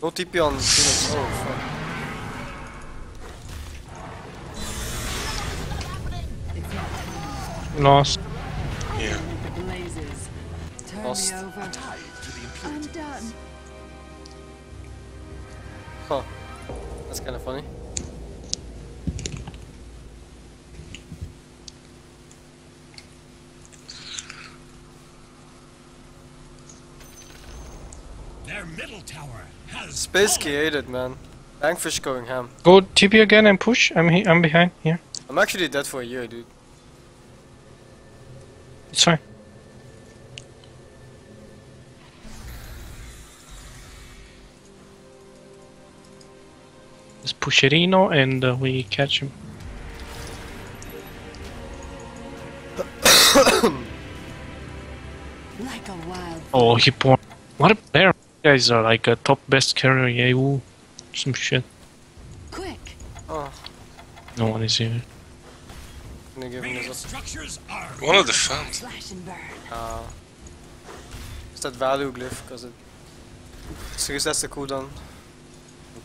No TP on Phoenix. Oh fuck. It's not time. Lost. Yeah. The blazes. Turn Lost. me over. I'm done. Huh. That's kind of funny. Their middle tower has Space fallen. created, man. Bankfish going ham. Go TP again and push. I'm he I'm behind. Here. I'm actually dead for a year, dude. It's fine. Just push Irino and uh, we catch him. *coughs* Like a wild. Oh, he porn. What a player. You guys are like a top best carrier. Yeah, ooh. Some shit. Quick. Oh, No one is here. Gonna give him this. structures One of the fans. Slash and burn. Uh, it's that value glyph, because it. So guess that's the cooldown.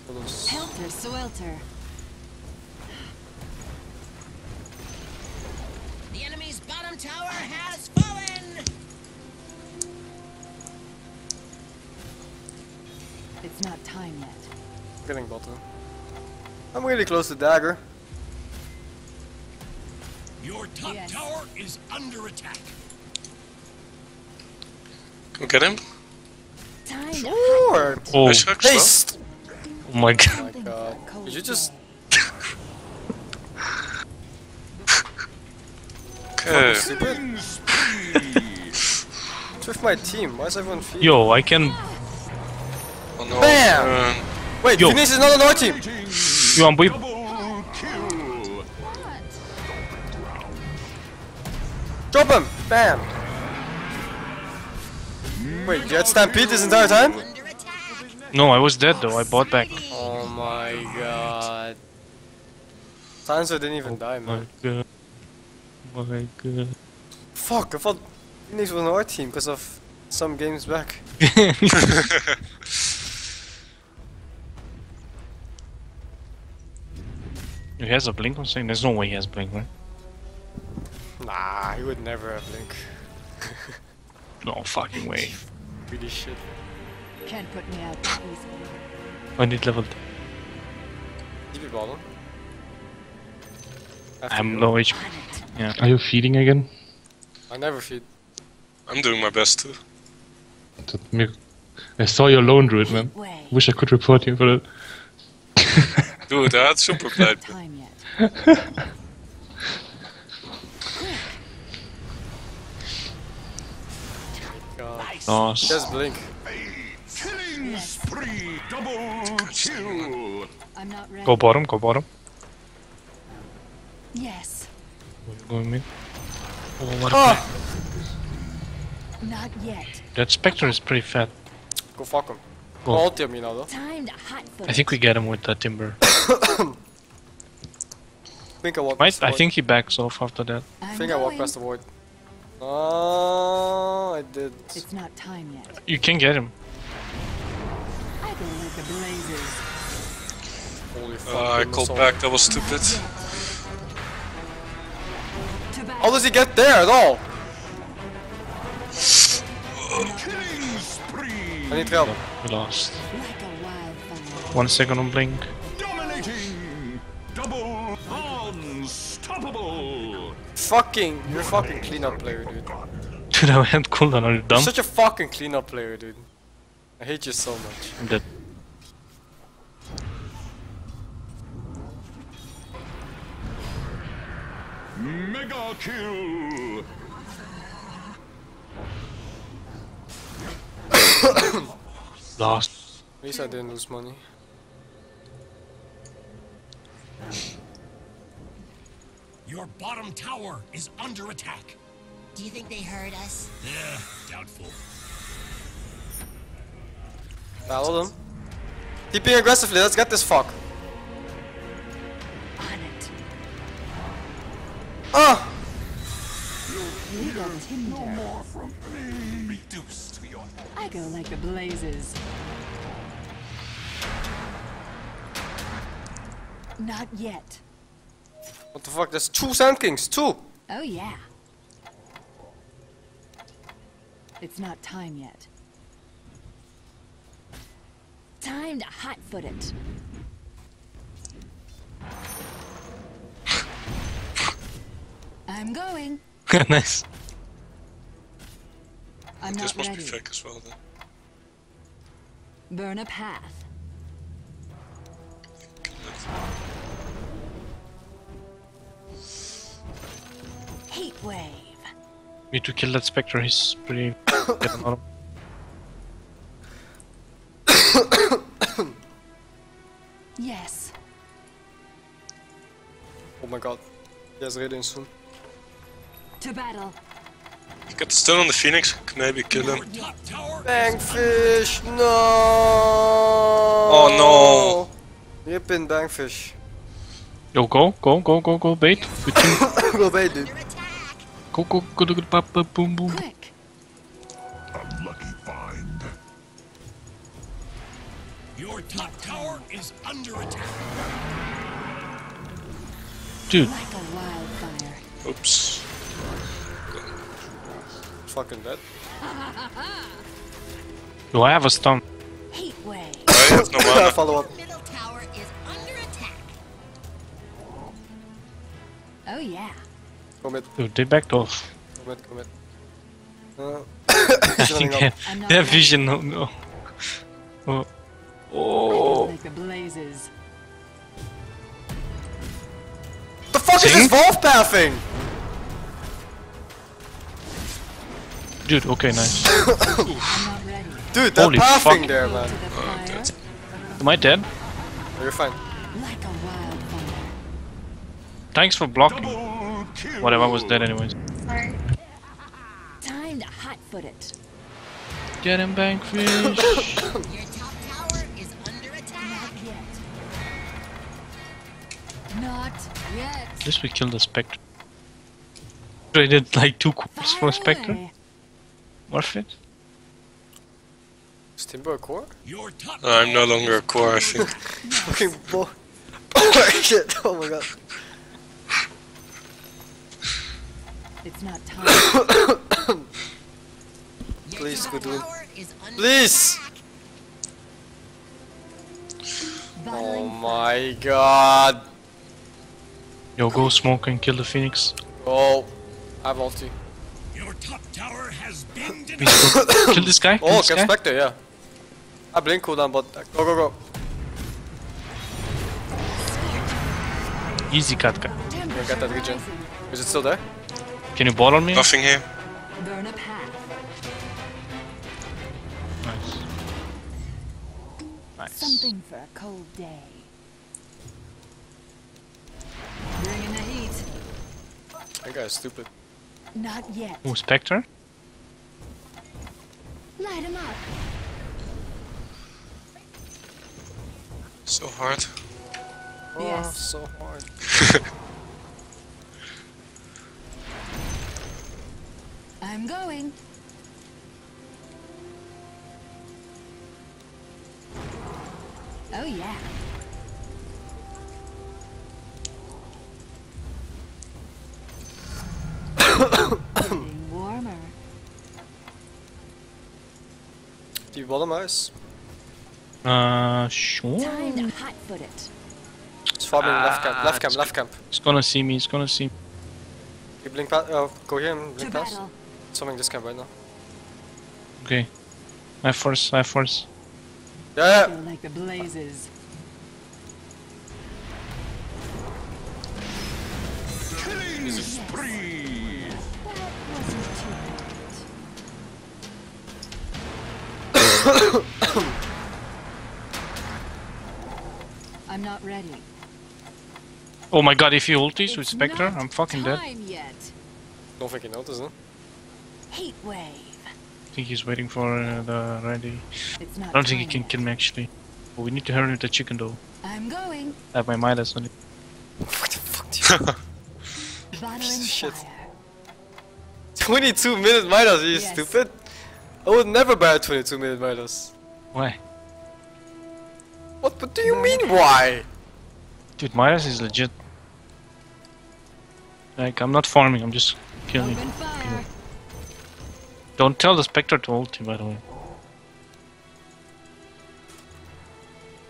For those- Helter swelter. The enemy's bottom tower has fallen. It's not time yet. Getting bottom. I'm really close to dagger. Your top Yes. tower is under attack. Can we get him? Time to Sure. Oh, Nice hook, slow. Oh my god. Oh my god. for Did you just *laughs* day. Okay. What's *laughs* with my team? Why is everyone feeling? Yo, I can. Oh no. Bam! Uh, Wait, Yo. Phoenix is not on our team! You want Drop him! Bam! Wait, mm. you had Stampede this entire time? No, I was dead though. I bought back. Oh my god. Sansa didn't even die, oh man. god. Oh my god. Fuck, I thought Phoenix was on our team because of some games back. *laughs* He has a blink on saying there's no way he has blink, right? Nah, he would never have Link. No fucking way. Really shit. Can't put me out that easily. I need level. DP bottom. I'm low HP. Yeah. Are you feeding again? I never feed. I'm doing my best too. I saw your lone druid, man. Wish I could report you for that. Dude, hij had super *laughs* blij. *laughs* Time yet. God. Nice. Just blink. Killing spree, double kill. I'm not ready. Go bottom, go bottom. Yes. Going mid. Oh, what a Oh! Not yet. That Spectre is pretty fat. Go fuck him. Oh. Oh. Ulti on me now though. Time to hot foot. I think we get him with that timber. *coughs* think I walk Might, past the I think he backs off after that. I think I walk past the void. Oh, I did. It's not time yet. You can get him. I go like the blazes. Holy fuck. Uh, I called back, that was stupid. How does he get there at all? I need help. We lost. Like a wildfire. One second on blink. Dominating. Double unstoppable. Fucking, you're a fucking cleanup player, dude. Dude, I had cooldown. Are you You're dumb? such a fucking cleanup player, dude. I hate you so much. I'm dead. Mega kill. *coughs* Lost. At least I didn't lose money. Your bottom tower is under attack. Do you think they heard us? Yeah, doubtful. Battle them. TPing aggressively, let's get this fuck. On it. Ah! Legal tinder. From me. Reduced to your I go like the blazes. Not yet. What the fuck? There's two Sand Kings, two! Oh yeah. It's not time yet. Time to hot foot it. I'm going. *laughs* nice. I'm This not must ready. be fake as well then. Burn a path. Heat wave. Need to kill that Spectre. He's pretty. getting out of- Yes. Oh my god. He has Radiant soon. To battle. You got the stun on the Phoenix, can maybe kill him. Top tower Bangfish! No! Oh Yippin' Bangfish. Yo, go, go, go, go, go, bait. *coughs* Good team. Go bait, dude. Go, go, go, go, go, pop, pop, boom, boom. Quick. Unlucky find. Your top tower is under attack. Dude, Like a wildfire. Oops. Fucking dead. do I have a stun? Heat wave. Oh, I have no *coughs* mana. Follow up. Middle tower is under attack. Oh yeah. Commit, Dude, they backed off. commit, commit. Uh, *laughs* I think they have, they have vision. No, no. Oh. Oh. like the blazes. The fuck is this Wolf pathing? Dude, okay, nice. I'm not ready. Dude, that Holy pathing fuck. there, To man. the fire. Am I dead? Oh, you're fine. Like a wildfire. Thanks for blocking. double kill. Whatever, I was dead anyways. Sorry. foot it. Get him, Bankfish. *coughs* Your top tower is under attack. Not yet. Not yet. At least we killed the Spectre. I did like two cores for Spectre. Worth it? Is Timber a core? Your top Uh, I'm no longer a core, I *laughs* think. *laughs* Fucking boy. *coughs* Oh shit, oh my god. It's not time. *coughs* Please, good win. Tower is Please! Oh my god. Yo, go smoke and kill the Phoenix. Oh, I have ulti. Your top tower has been denied. Please go. kill this guy. Kill Oh, this can guy. Spectre, yeah. I blink cooldown, but uh, go, go, go. Easy, Katka. Yeah, get that regen. Is it still there? Can you bottle me? Nothing here. Burn a path. Nice. Nice. Something for a cold day. Bring in the heat. That guy is stupid. Not yet. Oh, Spectre? Light him up. So hard. Oh, Yes. so hard. *laughs* I'm going. Oh yeah. Getting warmer. Do you bottom ice? Uh, sure. Time to hot foot it. It's farming left camp, left camp, left camp. It's gonna see me. It's gonna see. Me. You blink past, oh, go here and blink past. Battle. Something this camp right now. Okay. I force. I force. Yeah, Feel like the blazes. Killing spree. That wasn't too bad. I'm not ready. Oh my god! If he ultis with Spectre, I'm fucking dead. time yet. don't think he noticed, huh? Heat wave. I think he's waiting for uh, the ready. It's not I don't think he can yet. kill me actually. But we need to hurry with the chicken though. I'm going. I have my Midas *laughs* on it. What the fuck do you Bottling shit. fire. 22 minute Midas, are you Yes. stupid? I would never buy a 22 minute Midas. Why? What, what do you mean, why? Dude, Midas is legit. Like, I'm not farming, I'm just killing. Open fire. Don't tell the Spectre to ulti, by the way.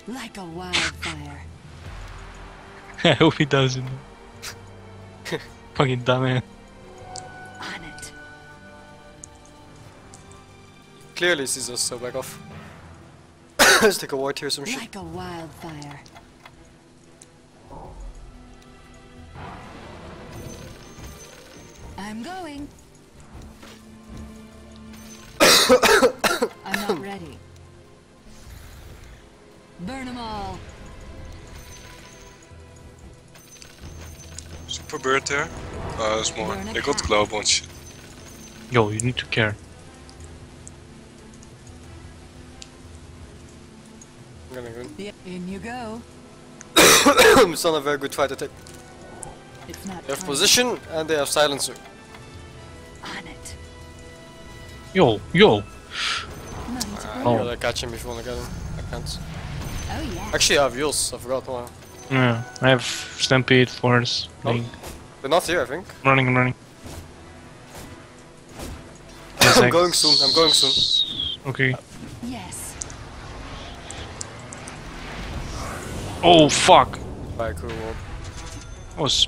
Like a wildfire. *laughs* I hope he doesn't. *laughs* Fucking dumbass. On it. Clearly sees us, so back off. *coughs* Let's take a ward here, some shit. Like a wildfire. I'm going. I'm not ready. Burn them all. Super bird there. Uh, there's more. They got path. globe on shit. Yo, you need to care. I'm gonna win. Yeah, in you go. *coughs* it's not a very good fight to take. It's not They have time. position and they have silencer. Yo, yo! Money to I Oh. gotta catch him if you wanna get him. I can't. Oh yeah. Actually, I have Euls, I forgot. Wow. Yeah, I have Stampede, Force, Oh. Link. They're not here, I think. I'm running, I'm running. *laughs* I'm going soon, I'm going soon. Okay. Yes. Oh, fuck! Buy a cool ward. was.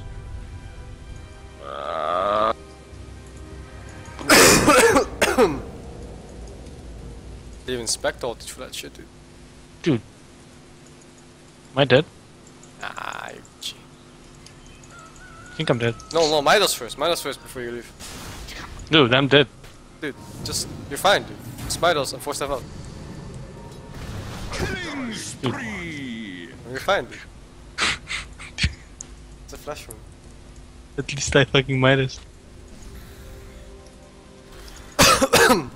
They even spec ulted for that shit, dude. Dude. Am I dead? Nah, you G. I think I'm dead. No, no, Midas first. Midas first before you leave. Dude, I'm dead. Dude, just, you're fine, dude. It's Midas and four step out. Killing spree. You're fine, dude. *laughs* it's a flash room. At least I fucking Midas. *coughs*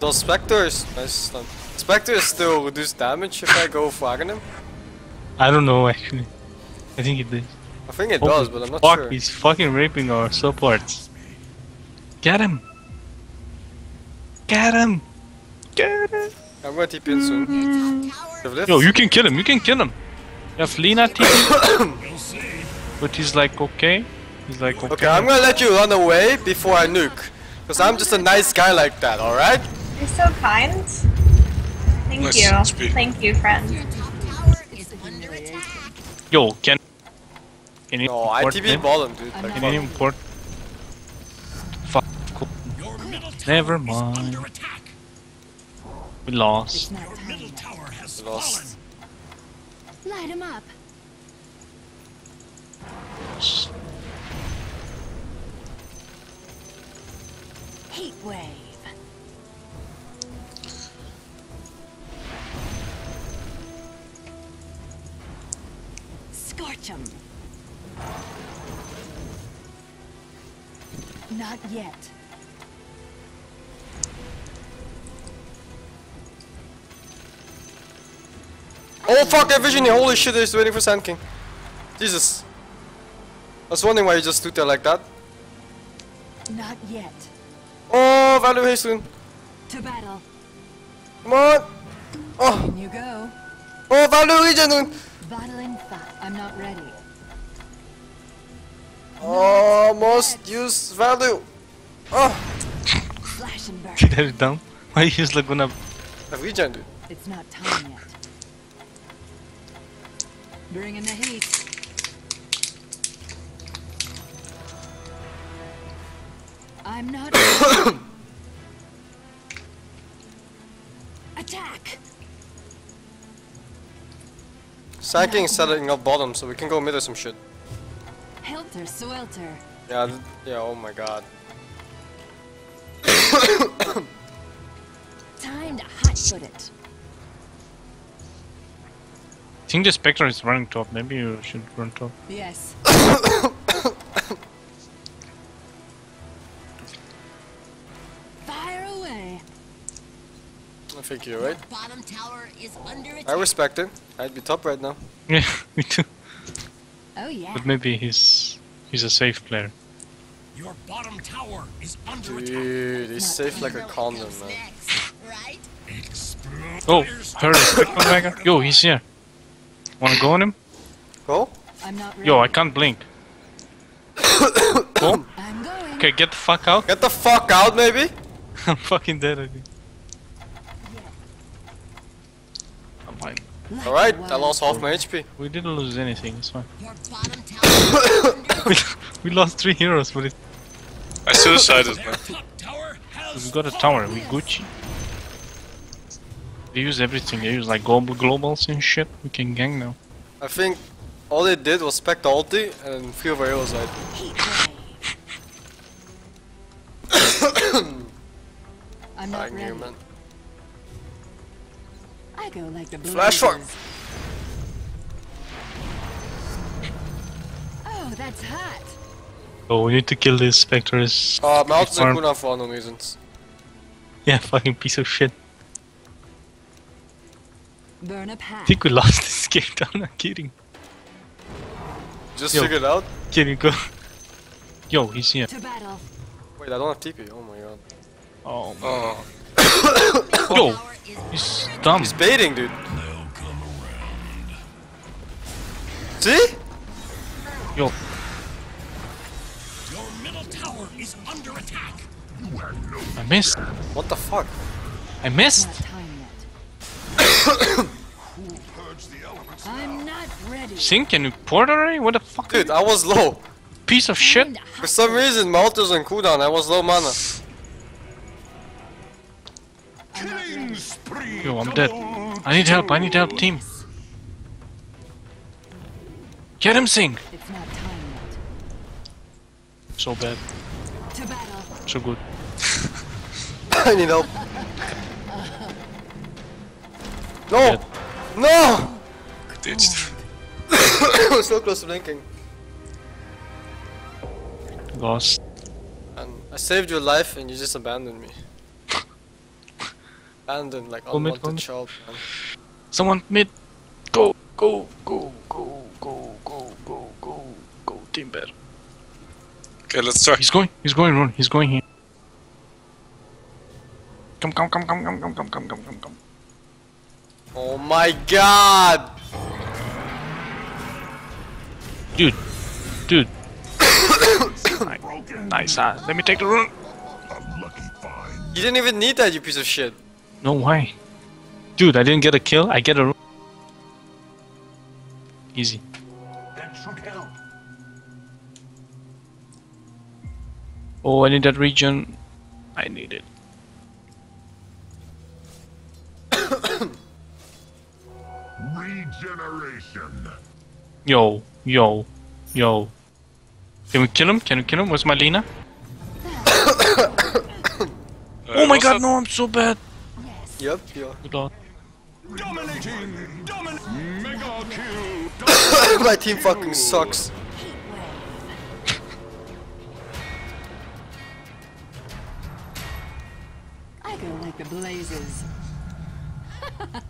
Does Spectres nice stun. Spectres still reduce damage if I go flagging him? I don't know actually. I think it does. I think it Holy does, but I'm not fuck, sure. he's fucking raping our supports. Get him! Get him! Get him! I'm gonna TP in soon. Mm-hmm. Yo, you can kill him, you can kill him! You have Lina TP. *coughs* but he's like, okay. He's like, okay. Okay, I'm gonna let you run away before I nuke. Cause I'm just a nice guy like that, alright? You're so kind. Thank Nice you. speed. Thank you, friend. Yo, can. Can you No, I import TP him? bottom, dude. Like, Can fuck. you import? Fuck. Cool. Never mind. We lost. Lost. Light him up. Heat wave. Scorch 'em. Not yet. Oh fuck, I vision Holy shit, he's waiting for Sand King. Jesus. I was wondering why you just stood there like that. Not yet. Oh, Value Hasten. To battle. Come on. Oh, In you go. oh, Value Regen. Battle in five. I'm not ready. Oh, Almost use Value. Oh, Flash and burn. Did I it down? Why is Laguna? I regen, dude. It's not time yet. Bring in the heat. I'm not. Attack! Sand King is setting up bottom, so we can go mid or some shit. Helter Swelter. Yeah, th- yeah, oh my god. Time to hot foot it. I think the Spectre is running top. Maybe you should run top. Yes. I think you're right. Bottom tower is under I respect it. I'd be top right now. *laughs* Yeah, me too. Oh yeah. But maybe he's he's a safe player. Your bottom tower is under Dude, he's safe like a condom, man. Oh, hurry, Spectral Dagger. Yo, he's here. Wanna go on him? Go? I'm not. Yo, I can't blink. Go. *coughs* I'm going. Okay, get the fuck out. Get the fuck out, maybe? *laughs* I'm fucking dead, I think. I'm fine. Alright, I lost half my HP. We didn't lose anything, it's fine. we, *laughs* we lost three heroes, but it, I suicided, man. we got a tower, we Gucci. They use everything, they use like global globals and shit. We can gang now. I think all they did was spec the ulti and three of our heroes died. *coughs* I'm not Dying here, ready. man. I go like the Flash fire. Oh, that's hot. Oh, we need to kill this Spectres. Uh, Mount farm. Kuna for unknown reasons. Yeah, *laughs* fucking piece of shit. Burn a I pack. think we lost *laughs* this game, *laughs* I'm not kidding. Just Yo. figured out. Can you go? Yo, he's here. To battle. Wait, I don't have TP. Oh my god. Oh, Oh. Yo, he's dumb. He's baiting, dude. See? Yo, Your middle tower is under attack. I missed. What the fuck? I missed. Not time yet. I'm not ready. Sing, can you port already? What the fuck? Dude, I was low. Piece of shit. For some reason, my ult was on cooldown. I was low mana. Yo, I'm dead. I need help, I need help, team. Get him, Sing. It's not time So bad. yet. To battle. So good. *laughs* I need help. No! No! Ditched. I was so close to blinking. Lost. And I saved your life and you just abandoned me. Abandoned like Hold mid, unwanted mid. child, man. Someone mid. Go, go, go, go, go, go, go, go, go. Team better. Okay, let's try. He's going. He's going run. He's going here. Come, come, come, come, come, come, come, come, come, come, come. Oh my god! Dude, dude. *coughs* nice, huh? Let me take the run. You didn't even need that, you piece of shit. No, why? Dude, I didn't get a kill. I get a. Easy. That should help. Oh, I need that region. I need it. Regeneration. Yo, yo, yo. Can we kill him? Can we kill him? Where's my Lena? *coughs* oh my god, no, I'm so bad. Yep, yeah. Good. Dominating! Domin- Mega kill! *coughs* my team fucking sucks. I go like the blazes. *laughs*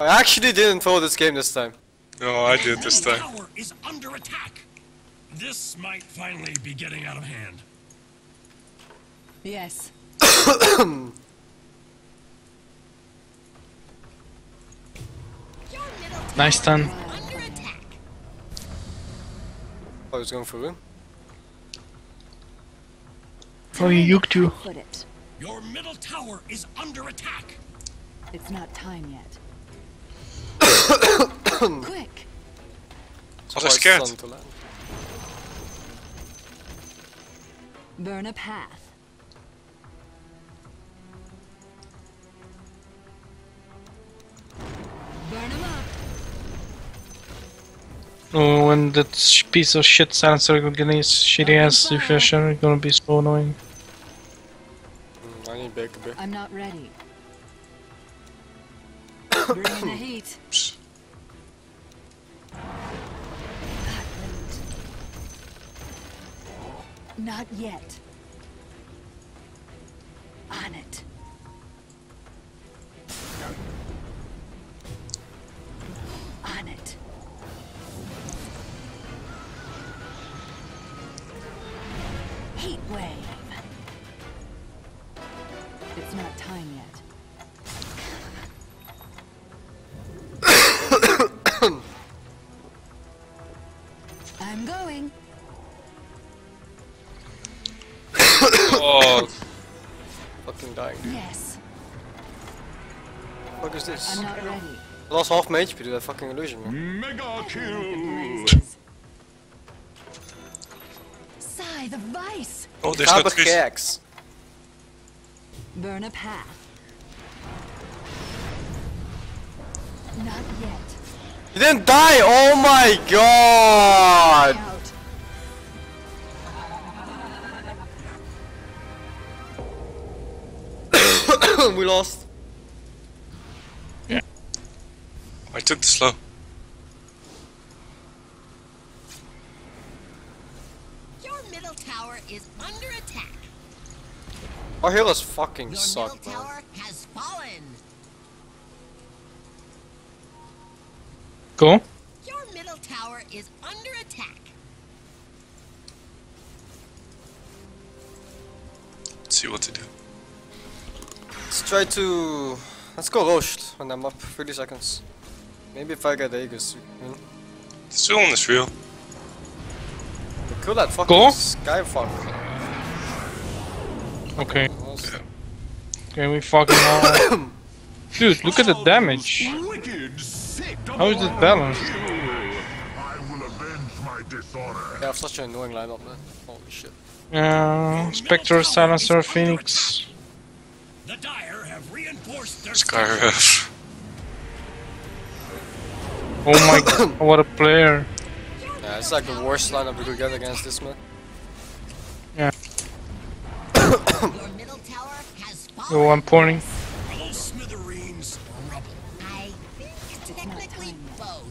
I actually didn't throw this game this time. No, I did this The time. tower is under attack. This might finally be getting out of hand. Yes. *coughs* *coughs* Nice turn. I was Oh, he's going for win. Oh, you uked you. Put it. Your middle tower is under attack. It's not time yet. *coughs* Quick. Oh, they're scared. Twice on to land. Burn a path. Oh, when that piece of shit silencer getting his shitty ass efficient, it's gonna be so annoying. Mm, I need Baker Bear. I'm not ready. *coughs* Bring in the heat. Not yet. What is this? I'm not ready. I lost half my HP to that fucking illusion, man. Mega kill! Blazes. Sigh the vice. oh, there's no trees. Burn a path. Not yet. He didn't die! Oh my god! *coughs* We lost. I took the slow. Your middle tower is under attack. Oh, Our healers fucking Your suck, middle man. tower has fallen. Go. Your middle tower is under attack. Let's see what to do. Let's try to... Let's go Rosh when I'm up. 30 seconds. Maybe if I get Aegis, you know. This villain is real. Kill that fucking Go. Skyfuck. Okay. Okay, we fucking all. *coughs* Dude, look at the damage. How is it balanced? I will avenge my dishonor. They have such an annoying lineup, man. Holy shit. Uh, Spectre, Silencer, Phoenix. The Dire have reinforced their Skyriff. Oh my *coughs* god, what a player. Yeah, it's like the worst lineup we could get against this man. Yeah. *coughs* Your middle tower has Oh. I'm pointing. Are smithereens rubble? I think technically both.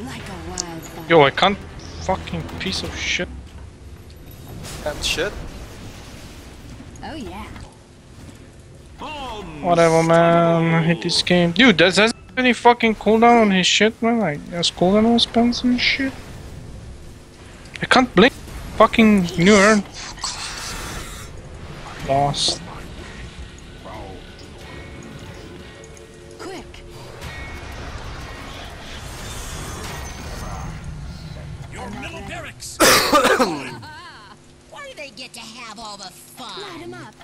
Like a. Yo, I can't fucking piece of shit. Can't shit. Oh yeah. Whatever, man. I hate this game. Dude, does has any fucking cooldown on his shit, man? Like, has cooldown on spells and shit? I can't blink. Fucking new urn. Lost. Quick. Your middle *coughs* barracks. *coughs* Why do they get to have all the fun? Light him up.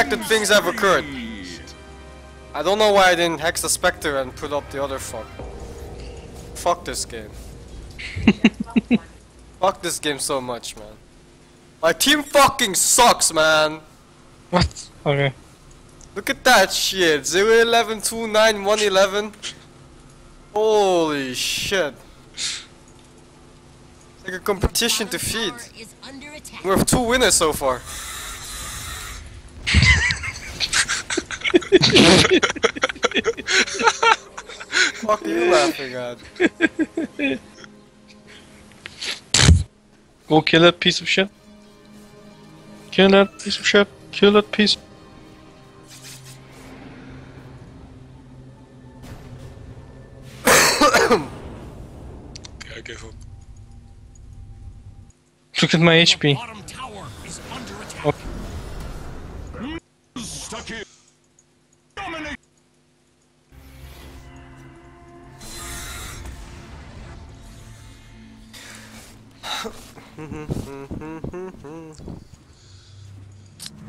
Unexpected things have occurred. I don't know why I didn't hex the Spectre and put up the other fuck. Fuck this game. *laughs* fuck this game so much, man. My team fucking sucks, man. What? Okay. Look at that shit. 0 11 2 9 1 11. Holy shit. It's like a competition to feed. Is under attack. We have two winners so far. Fuck are you laughing at? Go kill that piece of shit. Kill that piece of shit. Kill that piece. Okay, I give up. Look at my HP. Bottom tower is under attack. Stuck here. Dominate. *laughs*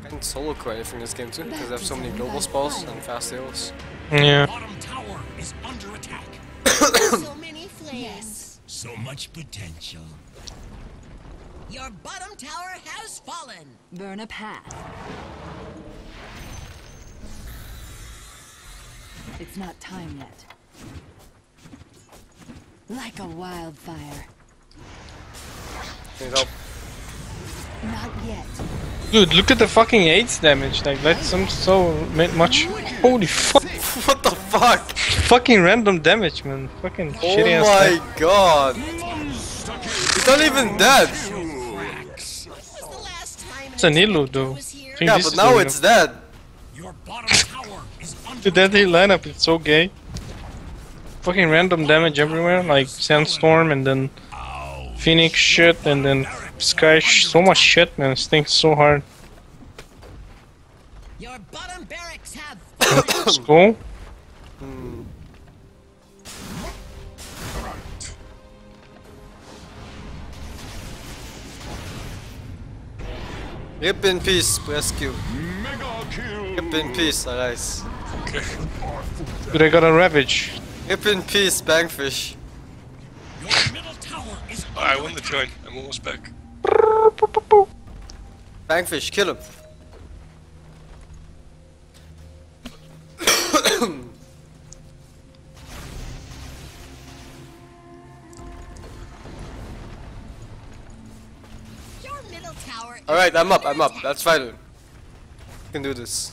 I can solo quite anything in this game too, because I have so many global spells and fast heals. Yeah. Bottom tower is under attack. *coughs* so many flames. So much potential. Your bottom tower has fallen. Burn a path. It's not time yet. Like a wildfire. Need help. Not yet. Dude, look at the fucking AIDS damage. Like, that's some so much. Holy fuck. *laughs* what the fuck? Fucking random damage, man. Fucking Oh shitty ass. my damage. god. He's not even dead. It's an Ilu, though. Yeah, but now it's dead. Your bottom tower is under Dude, that heal lineup is so gay. Fucking random damage everywhere, like Sandstorm and then Phoenix shit and then Sky sh so much shit, man. It stinks so hard. Your bottom barracks have *coughs* Let's go. Rip in peace, rescue. Rip in peace, Arise. Dude, I got a Ravage. Rip in peace, Bangfish. Your middle tower is Oh, I won the join. I'm almost back. Bangfish, kill him. your middle tower. Alright, I'm up, I'm up. That's fine. You can do this.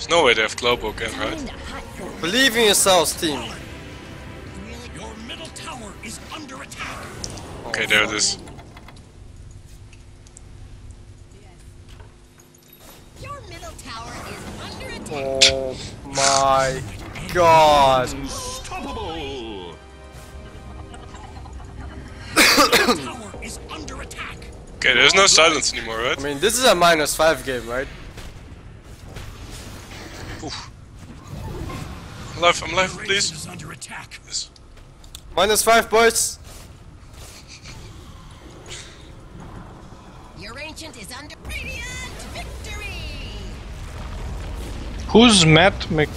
There's no way they have global again, right? Believe in yourselves, team. Your middle tower is under attack. Okay, there it is. Your middle tower is under attack. Oh my god. Unstoppable. tower is under attack. Okay, there's no silence anymore, right? I mean, this is a minus 5 game, right? I'm live, I'm live, please. is under attack. Yes. Minus 5, boys. Your ancient is under radiant victory. Who's Matt Mc